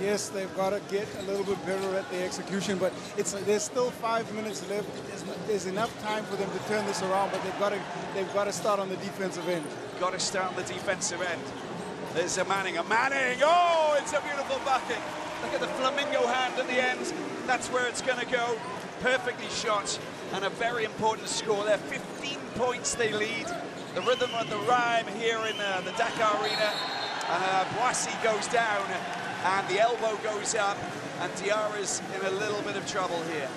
Yes, they've got to get a little bit better at the execution, but it's there's still five minutes left. There's, there's enough time for them to turn this around, but they've got to they've got to start on the defensive end. Got to start on the defensive end. There's Amaning, a Manning. Oh, it's a beautiful bucket. Look at the flamingo hand at the end. That's where it's going to go. Perfectly shot and a very important score there. 15 points they lead. The rhythm and the rhyme here in uh, the Dakar Arena. Uh, Boissy goes down and the elbow goes up and Diarra's in a little bit of trouble here.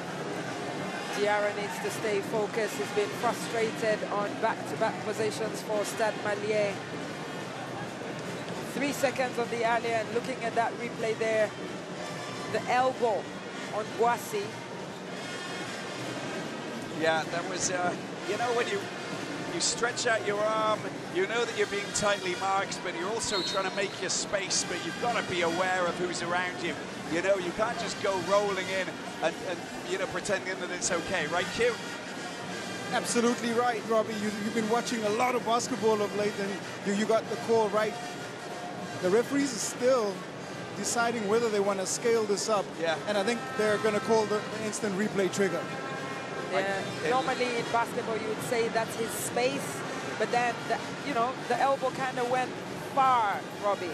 Diarra needs to stay focused. He's been frustrated on back-to-back -back positions for Stade Malien. Three seconds on the alley and looking at that replay there, the elbow on Boissy. Yeah, that was, uh, you know, when you you stretch out your arm, you know that you're being tightly marked, but you're also trying to make your space, but you've got to be aware of who's around you. You know, you can't just go rolling in and, and you know, pretending that it's okay, right, Q? Absolutely right, Robbie. You, have been watching a lot of basketball of late, and you, you got the call right. The referees are still deciding whether they want to scale this up. Yeah. And I think they're going to call the, the instant replay trigger. Yeah. Normally in basketball you would say that's his space, but then, the, you know, the elbow kind of went far, Robbie.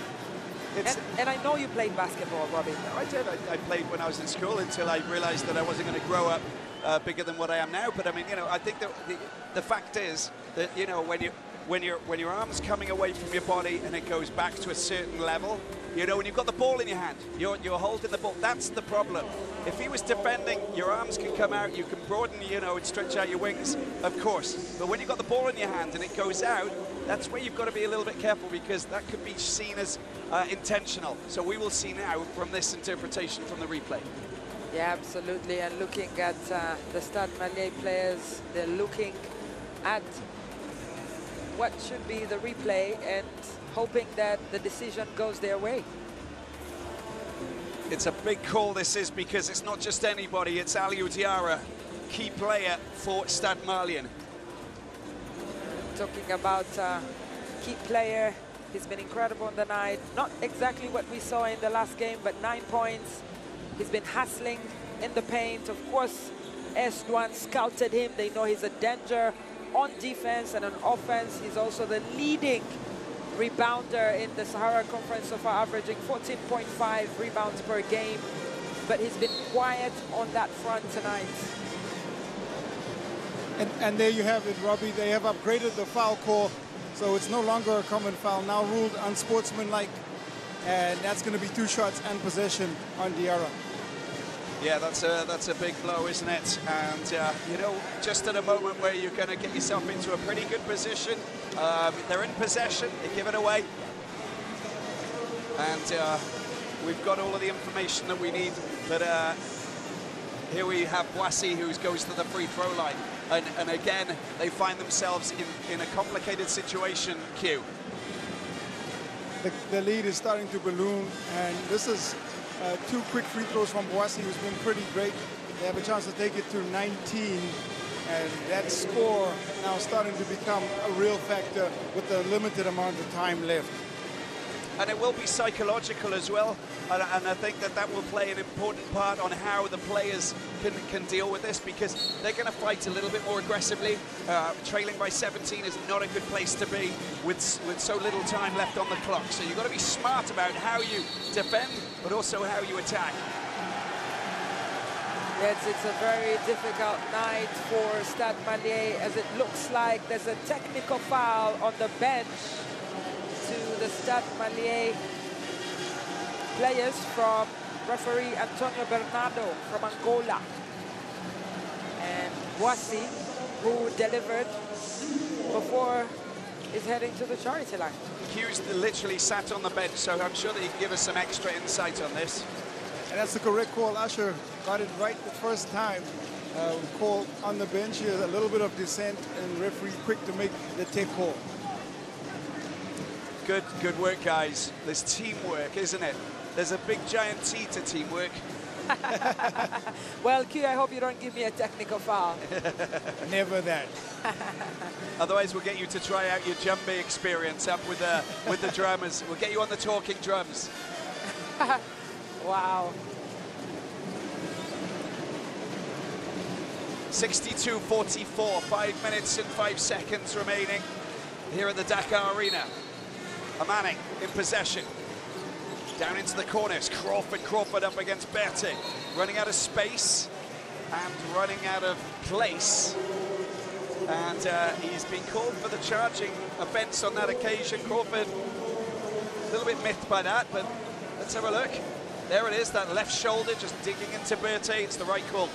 And, and, I know you played basketball, Robbie. I did. I, I, played when I was in school until I realized that I wasn't going to grow up uh, bigger than what I am now. But I mean, you know, I think that the, the fact is that, you know, when you when your when your arm's coming away from your body and it goes back to a certain level, you know, when you've got the ball in your hand, you're you're holding the ball. That's the problem. If he was defending, your arms can come out, you can broaden, you know, and stretch out your wings, of course. But when you've got the ball in your hand and it goes out, that's where you've got to be a little bit careful because that could be seen as uh, intentional. So we will see now from this interpretation from the replay. Yeah, absolutely. And looking at uh, the Stade Malien players, they're looking at what should be the replay and hoping that the decision goes their way. It's a big call this is because it's not just anybody, it's Aliou Diarra, key player for Stade Malien. Talking about uh, key player, he's been incredible in the night. Not exactly what we saw in the last game, but nine points. He's been hustling in the paint. Of course, S1 scouted him. They know he's a danger on defense and on offense. He's also the leading rebounder in the Sahara Conference so far, averaging 14.5 rebounds per game. But he's been quiet on that front tonight. And, and there you have it, Robbie. They have upgraded the foul call, so it's no longer a common foul, now ruled unsportsmanlike. And that's going to be two shots and possession on Diarra. Yeah, that's a that's a big blow, isn't it? And uh, you know, just at a moment where you're going to get yourself into a pretty good position. Um, they're in possession. They give it away, and uh, we've got all of the information that we need. But uh, here we have Boissy, who goes to the free throw line, and, and again they find themselves in in a complicated situation. Q. The, the lead is starting to balloon, and this is uh, two quick free throws from Boissy, who's been pretty great. They have a chance to take it to 19. And that score now starting to become a real factor with the limited amount of time left and it will be psychological as well. And, and, I think that that will play an important part on how the players can, can deal with this because they're going to fight a little bit more aggressively. Uh, trailing by 17 is not a good place to be with, with so little time left on the clock. So you've got to be smart about how you defend, but also how you attack. Yes, it's a very difficult night for Stade Malien as it looks like there's a technical foul on the bench to the Stade Malien players from referee Antonio Bernardo from Angola. And Boissy, who delivered before is heading to the charity line. Hughes literally sat on the bench, so I'm sure that he can give us some extra insight on this. And that's the correct call. Usher got it right the first time. Uh, call on the bench here, a little bit of dissent, and referee quick to make the take call. Good, good work, guys. There's teamwork, isn't it? There's a big giant T to teamwork. well, Q, I hope you don't give me a technical foul. Never that. Otherwise, we'll get you to try out your djembe experience up with the with the drummers. We'll get you on the talking drums. Wow. 62-44, five minutes and five seconds remaining here at the Dakar Arena. Amaning in possession. Down into the corners, Crawford, Crawford up against Berthe. Running out of space and running out of place. And uh, he's been called for the charging offence on that occasion. Crawford, a little bit miffed by that, but let's have a look. There it is, that left shoulder just digging into Berthe. It's the right call.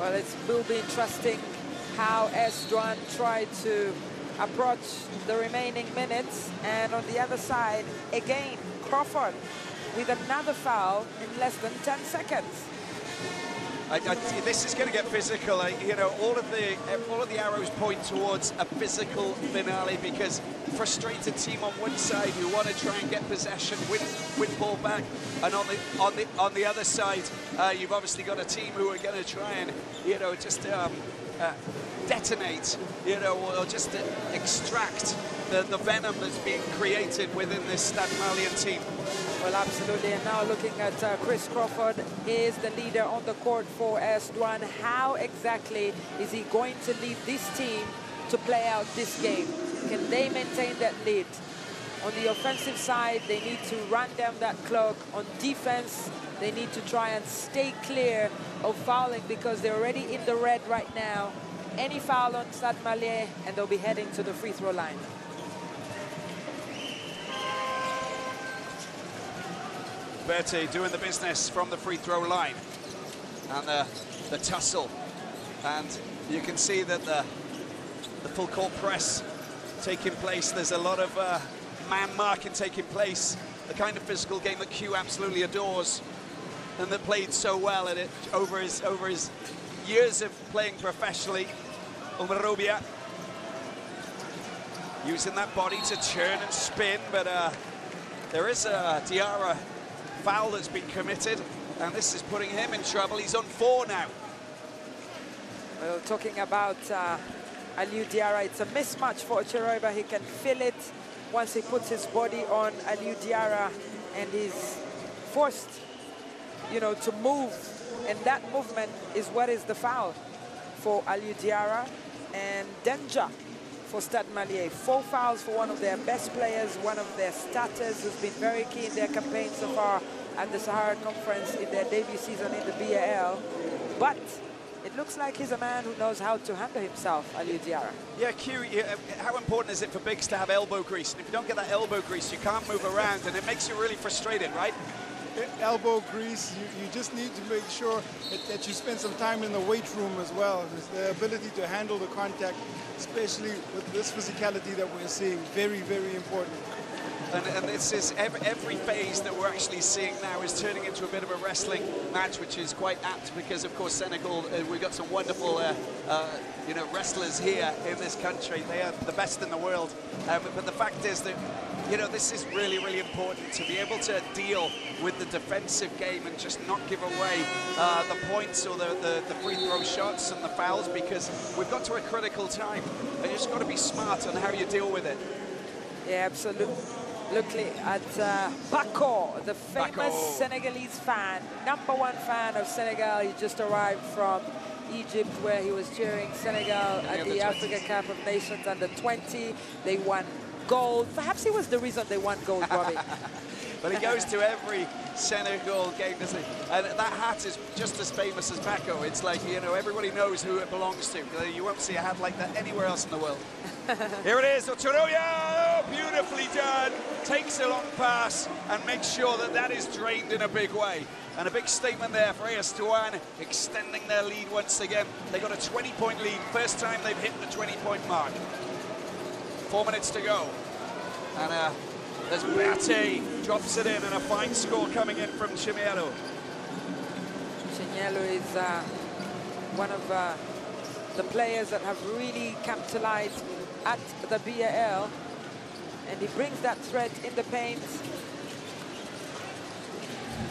Well, it will be interesting how Esdran tried to approach the remaining minutes. And on the other side, again, Crawford with another foul in less than 10 seconds. I, I, this is going to get physical. I, you know, all of the all of the arrows point towards a physical finale because frustrated team on one side who want to try and get possession, win win ball back, and on the on the on the other side, uh, you've obviously got a team who are going to try and you know just um, uh, detonate, you know, or just uh, extract the, the venom that's being created within this Stade Malien team. Well, absolutely. And now looking at uh, Chris Crawford, he is the leader on the court for S1. How exactly is he going to lead this team to play out this game? Can they maintain that lead? On the offensive side, they need to run down that clock. On defense, they need to try and stay clear of fouling because they're already in the red right now. Any foul on Stade Malien, and they'll be heading to the free throw line. Berthe doing the business from the free throw line. And the, the tussle. And you can see that the, the full court press taking place. There's a lot of uh, man marking taking place. The kind of physical game that Q absolutely adores and that played so well at it over his over his years of playing professionally. Umarobia using that body to turn and spin, but uh, there is a Diarra foul that's been committed, and this is putting him in trouble. He's on four now. Well, talking about uh, Aliou Diarra, it's a mismatch for Chiroba. He can feel it once he puts his body on Aliou Diarra, and he's forced, you know, to move. And that movement is what is the foul for Aliou Diarra and Denja for Stade Malien. Four fouls for one of their best players, one of their starters who's been very key in their campaign so far at the Sahara Conference in their debut season in the BAL. But it looks like he's a man who knows how to handle himself, Aliou Diarra. Yeah, Q, how important is it for bigs to have elbow grease? And if you don't get that elbow grease, you can't move around, and it makes you really frustrated, right? Elbow grease, you, you just need to make sure that, that, you spend some time in the weight room as well. the ability to handle the contact, especially with this physicality that we're seeing, very, very important. And, and, this is every, every, phase that we're actually seeing now is turning into a bit of a wrestling match, which is quite apt because, of course, Senegal, uh, we've got some wonderful, uh, uh, you know, wrestlers here in this country. They are the best in the world. Uh, but, but the fact is that you know, this is really, really important to be able to deal with the defensive game and just not give away uh, the points or the, the, the, free throw shots and the fouls because we've got to a critical time and you just got to be smart on how you deal with it. Yeah, absolutely. Looking at uh, Bako, the famous Bako. Senegalese fan, number one fan of Senegal. He just arrived from Egypt where he was cheering Senegal at the, the Africa Cup of Nations under 20. They won gold. Perhaps he was the reason they won gold, Bobby. but it goes to every Senegal game, he? And that hat is just as famous as Bako. It's like, you know, everybody knows who it belongs to. You won't see a hat like that anywhere else in the world. Here it is, Otoroya, beautifully done. Takes a long pass and makes sure that that is drained in a big way. And a big statement there for AS Douane, extending their lead once again. They got a 20-point lead, first time they've hit the 20-point mark. Four minutes to go. And uh, there's Berthe, drops it in, and a fine score coming in from Chimiello. Chimiello is uh, one of uh, the players that have really light at the BAL. And he brings that threat in the paint.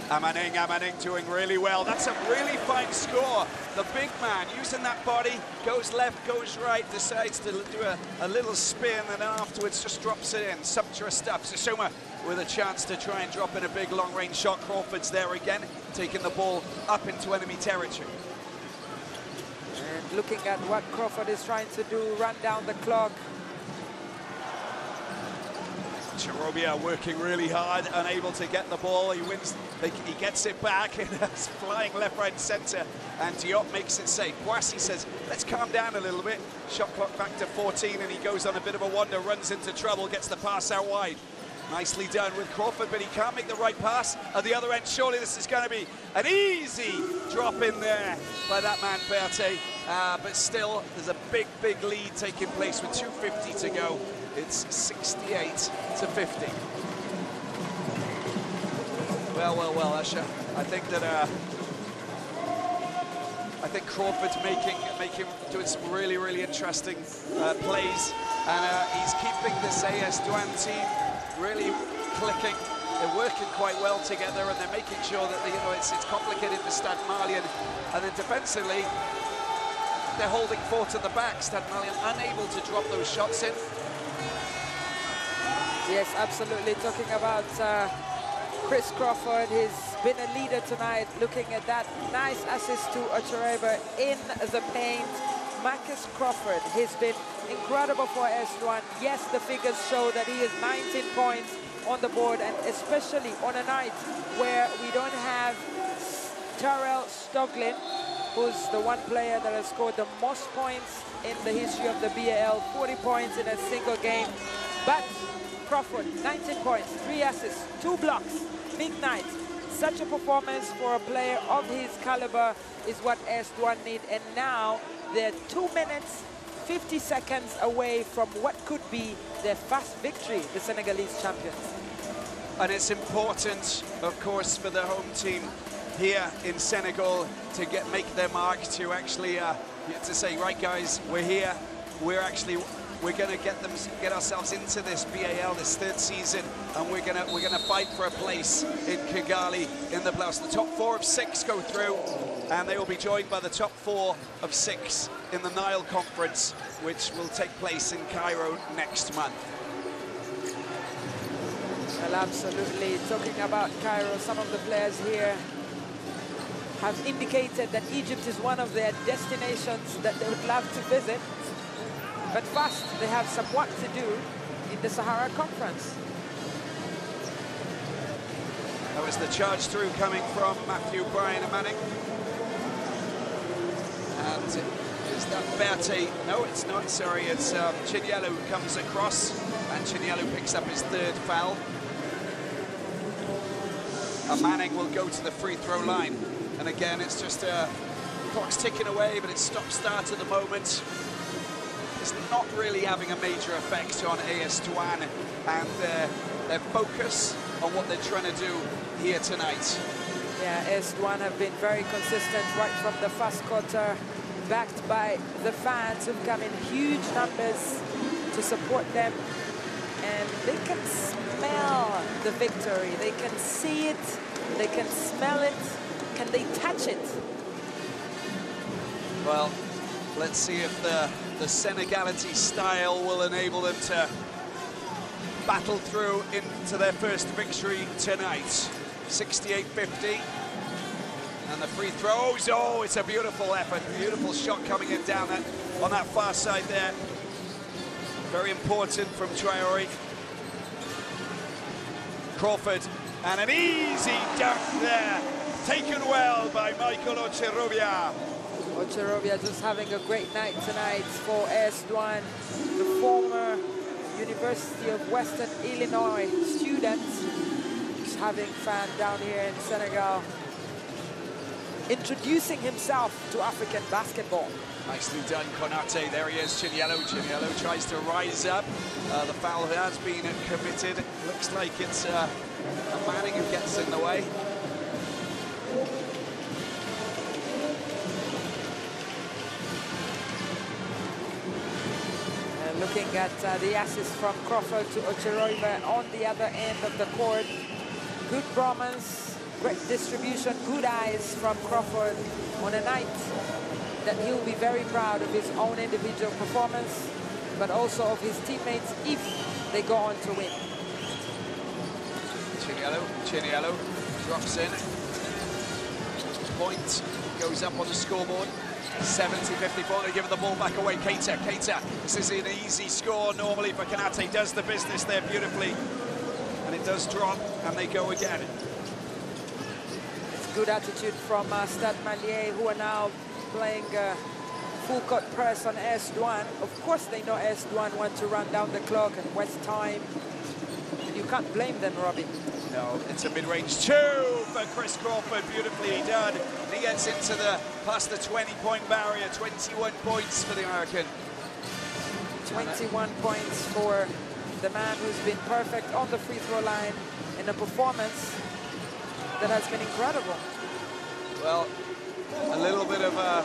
Amaning, Amaning doing really well. That's a really fine score. The big man using that body, goes left, goes right, decides to do a, a little spin and then afterwards just drops it in. Sumptuous stuff. Sisoma with a chance to try and drop in a big long-range shot. Crawford's there again, taking the ball up into enemy territory. And looking at what Crawford is trying to do, run down the clock. Cherobia working really hard, unable to get the ball. He wins, he gets it back, and flying left, right, centre, and Diop makes it safe. Boissy says, let's calm down a little bit. Shot clock back to 14, and he goes on a bit of a wander, runs into trouble, gets the pass out wide. Nicely done with Crawford, but he can't make the right pass. At the other end, surely this is going to be an easy drop in there by that man, Berthe. Uh, but still, there's a big, big lead taking place with 2.50 to go. It's 68 to 50. Well, well, well, Usher. I think that uh, I think Crawford's making making doing some really, really interesting uh, plays, and uh, he's keeping this AS Douane team really clicking. They're working quite well together, and they're making sure that they, you know it's, it's complicated for Stade Malien, and then defensively they're holding fort at the back. Stade Malien unable to drop those shots in. Yes, absolutely. Talking about uh, Chris Crawford, he's been a leader tonight. Looking at that nice assist to Ocherobia in the paint. Marcus Crawford, he's been incredible for AS Douane. Yes, the figures show that he is 19 points on the board, and especially on a night where we don't have Terrell Stoglin, who's the one player that has scored the most points in the history of the BAL, 40 points in a single game. But Crawford, 19 points, three assists, two blocks, big night. Such a performance for a player of his caliber is what AS Douane need. And now they're two minutes, 50 seconds away from what could be their first victory, the Senegalese champions. And it's important, of course, for the home team here in Senegal to get make their mark, to actually uh, to say, right guys, we're here, we're actually we're going to get them get ourselves into this BAL this third season and we're going to we're going to fight for a place in Kigali in the playoffs. The top four of six go through and they will be joined by the top four of six in the Nile conference which will take place in Cairo next month. Well absolutely. Talking about Cairo some of the players here have indicated that Egypt is one of their destinations that they would love to visit but first, they have some work to do in the Sahara Conference. That was the charge through coming from Matthew Bryan-Amaning. And is that Berthe? No, it's not, sorry, it's um, Chinyelu who comes across, and Chinyelu picks up his third foul. Amaning will go to the free throw line. And again, it's just uh, clock's ticking away, but it's stop-start at the moment is not really having a major effect on AS Douane and their, their focus on what they're trying to do here tonight. Yeah, AS Douane have been very consistent right from the first quarter, backed by the fans who've come in huge numbers to support them. And they can smell the victory. They can see it. They can smell it. Can they touch it? Well, let's see if the the Senegality style will enable them to battle through into their first victory tonight. 68-50. And the free throws, oh, oh, it's a beautiful effort. Beautiful shot coming in down that, on that far side there. Very important from Traore. Crawford, and an easy dunk there. Taken well by Michael Ocherobia. Ocherobia just having a great night tonight for Douane, the former University of Western Illinois student. Just having fun down here in Senegal. Introducing himself to African basketball. Nicely done, Konate. There he is, Chinyelu. Chinyelu tries to rise up. Uh, the foul has been committed. Looks like it's uh, Amaning who gets in the way. Looking at uh, the assist from Crawford to Ocherobia on the other end of the court. Good performance Great distribution, good eyes from Crawford on a night that he'll be very proud of his own individual performance, but also of his teammates if they go on to win. Chinyelu, Chinyelu drops in. Point goes up on the scoreboard. 70-54, they give the ball back away. Keita, Keita, this is an easy score normally for Konate. does the business there beautifully. And it does drop, and they go again. It's good attitude from uh, Stade Malien, who are now playing uh, full court press on AS Douane. Of course they know AS Douane want to run down the clock and waste time. And you can't blame them, Robbie. No, it's a mid-range two for Chris Crawford, beautifully done. And He gets into the past the 20-point barrier, 21 points for the American. 21 points for the man who's been perfect on the free throw line in a performance that has been incredible. Well, a little bit of uh,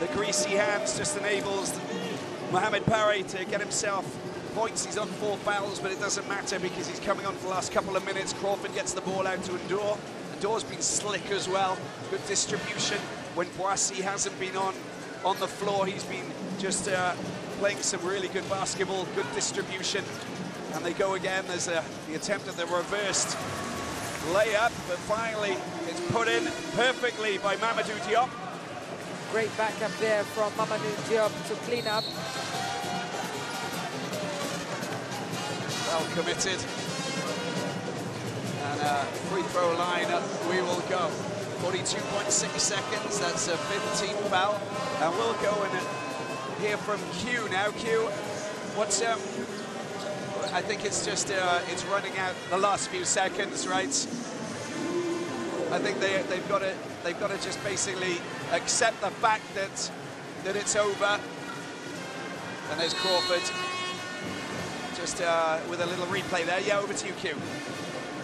the greasy hands just enables Mohamed Pare to get himself points. He's on four fouls, but it doesn't matter because he's coming on for the last couple of minutes. Crawford gets the ball out to N'Dour. N'Dour's been slick as well. Good distribution. When Boissy hasn't been on on the floor, he's been just uh, playing some really good basketball, good distribution. And they go again. There's a, the attempt at the reversed layup, but finally it's put in perfectly by Mamadou Diop. Great backup there from Mamadou Diop to clean up. Well committed. And uh, free throw line, up, we will go. 42.6 seconds, that's a 15 foul. And we'll go and hear from Q now. Q, what's, um, I think it's just, uh, it's running out the last few seconds, right? I think they, they've got to, they've got to just basically accept the fact that, that it's over. And there's Crawford just uh, with a little replay there. Yeah, over to you, Q.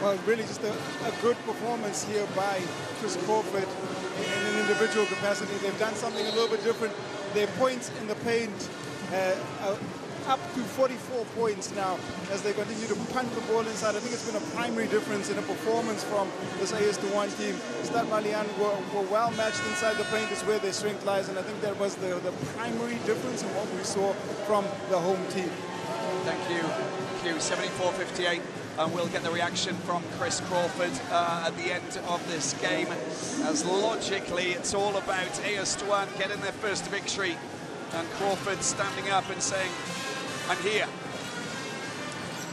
Well, really just a, a good performance here by Chris Crawford in, an individual capacity. They've done something a little bit different. Their points in the paint uh, are up to 44 points now as they continue to punt the ball inside. I think it's been a primary difference in the performance from this AS Douane team. Stade Malien were, were, well matched inside the paint is where their strength lies, and I think that was the, the primary difference in what we saw from the home team. Thank you, Q. 74-58 and we'll get the reaction from Chris Crawford uh, at the end of this game. As logically, it's all about AS Douane getting their first victory and Crawford standing up and saying, I'm here.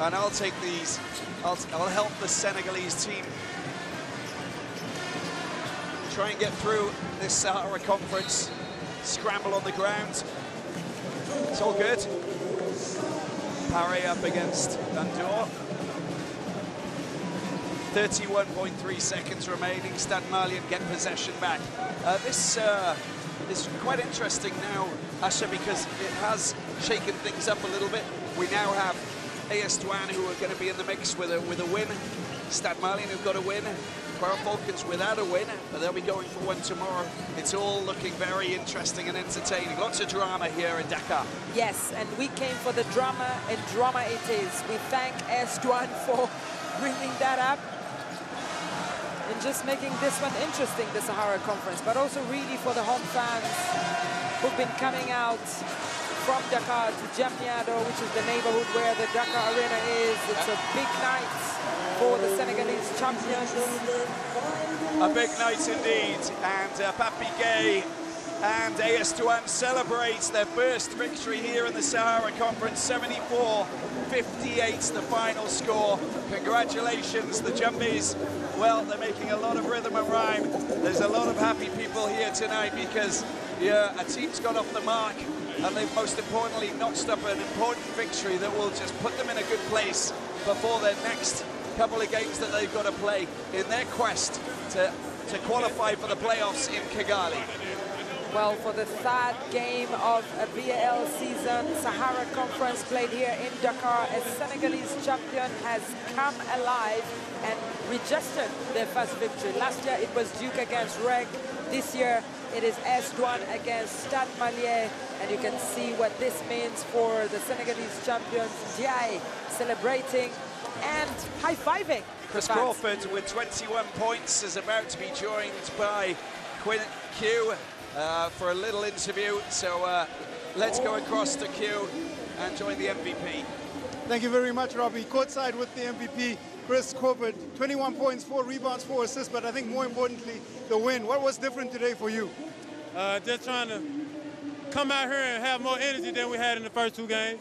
And I'll take these, I'll, I'll help the Senegalese team try and get through this Sahara Conference, scramble on the ground. It's all good. Pare up against N'Dour. 31.3 seconds remaining. Stade Malien get possession back. Uh, this uh, is quite interesting now, Asha, because it has shaken things up a little bit. We now have AS Douane who are going to be in the mix with a with a win. Stade Malien who've got a win. Kwara Falcons without a win, but they'll be going for one tomorrow. It's all looking very interesting and entertaining. Lots of drama here in Dakar. Yes, and we came for the drama, and drama it is. We thank AS Douane for bringing that up and just making this one interesting, the Sahara Conference, but also really for the home fans who've been coming out from Dakar to Diamniadio, which is the neighborhood where the Dakar Arena is. It's a big night for the Senegalese champions. A big night indeed, and uh, Papi Gueye and AS Douane celebrates their first victory here in the Sahara Conference, 74-58 the final score. Congratulations, the Jumbies. Well, they're making a lot of rhythm and rhyme. There's a lot of happy people here tonight because yeah, a team's got off the mark and they've most importantly notched up an important victory that will just put them in a good place before their next couple of games that they've got to play in their quest to, to qualify for the playoffs in Kigali. Well, for the third game of a BAL season, Sahara Conference played here in Dakar, a Senegalese champion has come alive and registered their first victory. Last year it was Duke against Reg. This year it is AS Douane against Stade Malien. And you can see what this means for the Senegalese champions, Ndiaye, celebrating and high-fiving. Chris Crawford with 21 points is about to be joined by Quinn Q uh, for a little interview. So uh, let's go across to Q and join the MVP. Thank you very much, Robbie. Courtside with the MVP, Chris Crawford. 21 points, four rebounds, four assists, but I think more importantly, the win. What was different today for you? Uh, just trying to come out here and have more energy than we had in the first two games.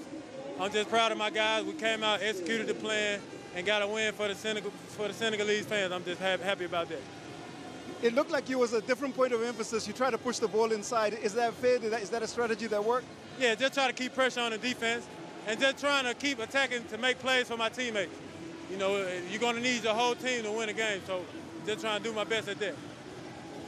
I'm just proud of my guys. We came out, executed the plan, and got a win for the Senegal for the Senegalese fans. I'm just ha happy about that. It looked like you was a different point of emphasis. You try to push the ball inside. Is that fair? Is that a strategy that worked? Yeah, just try to keep pressure on the defense and just trying to keep attacking to make plays for my teammates. You know, you're going to need your whole team to win a game, so just trying to do my best at that.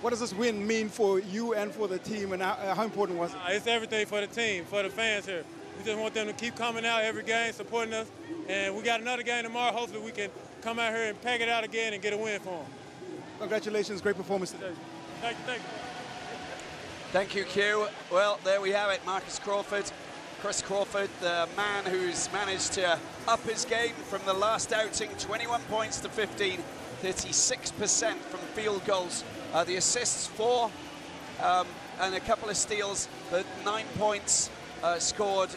What does this win mean for you and for the team, and how, how important was it? Uh, it's everything for the team, for the fans here. We just want them to keep coming out every game, supporting us, and we got another game tomorrow. Hopefully we can come out here and pack it out again and get a win for them. Congratulations, great performance today. Thank you, thank you. Thank you, Q. Well, there we have it, Marcus Crawford. Chris Crawford, the man who's managed to up his game from the last outing, 21 points to 15, 36% from field goals. Uh, the assists, four, um, and a couple of steals, but nine points uh, scored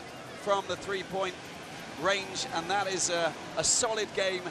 from the three-point range, and that is a, a solid game.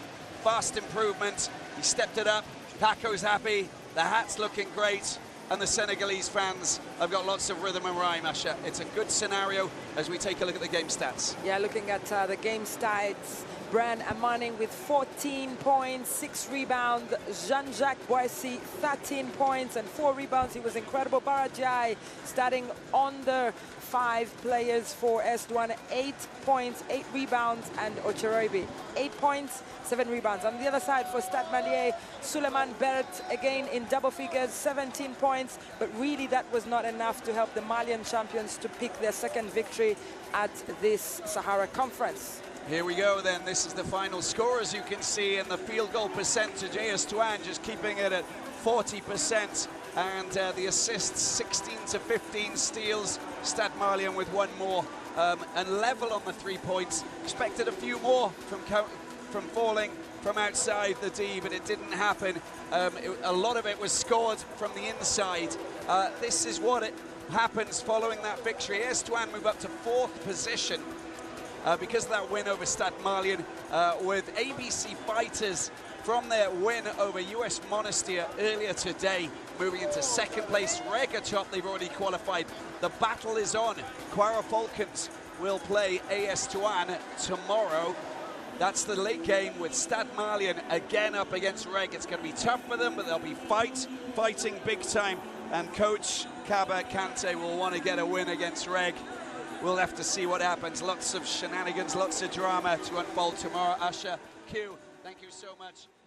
Fast improvement. He stepped it up. Paco's happy. The hat's looking great and the Senegalese fans have got lots of rhythm and rhyme, Asha. It's a good scenario as we take a look at the game stats. Yeah, looking at uh, the game stats, Bryan-Amaning with 14 points, 6 rebounds. Jean-Jacques Boissy, 13 points and 4 rebounds. He was incredible. Barajai starting on the five players for AS Douane, 8 points, 8 rebounds, and Ocherobia, 8 points, 7 rebounds. On the other side for Stade Malien, Suleiman Berthe again in double figures, 17 points, but really that was not enough to help the Malian champions to pick their second victory at this Sahara Conference. Here we go then, this is the final score as you can see and the field goal percentage, AS Douanes just keeping it at 40% and uh, the assists 16 to 15 steals, Stade Malien with one more um, and level on the three points, expected a few more from from falling from outside the D, but it didn't happen. Um, it, a lot of it was scored from the inside. Uh, this is what it happens following that victory. AS Douanes move up to fourth position uh, because of that win over Stade Malien, uh, with ABC Fighters from their win over US Monastir earlier today, moving into second place. Regachop, they've already qualified. The battle is on. Kwara Falcons will play AS Douane tomorrow. That's the late game with Stade Malien again up against Reg. It's going to be tough for them, but they'll be fight, fighting big time. And coach Kaba Kante will want to get a win against Reg. We'll have to see what happens. Lots of shenanigans, lots of drama to unfold tomorrow. Asha, Q, so much.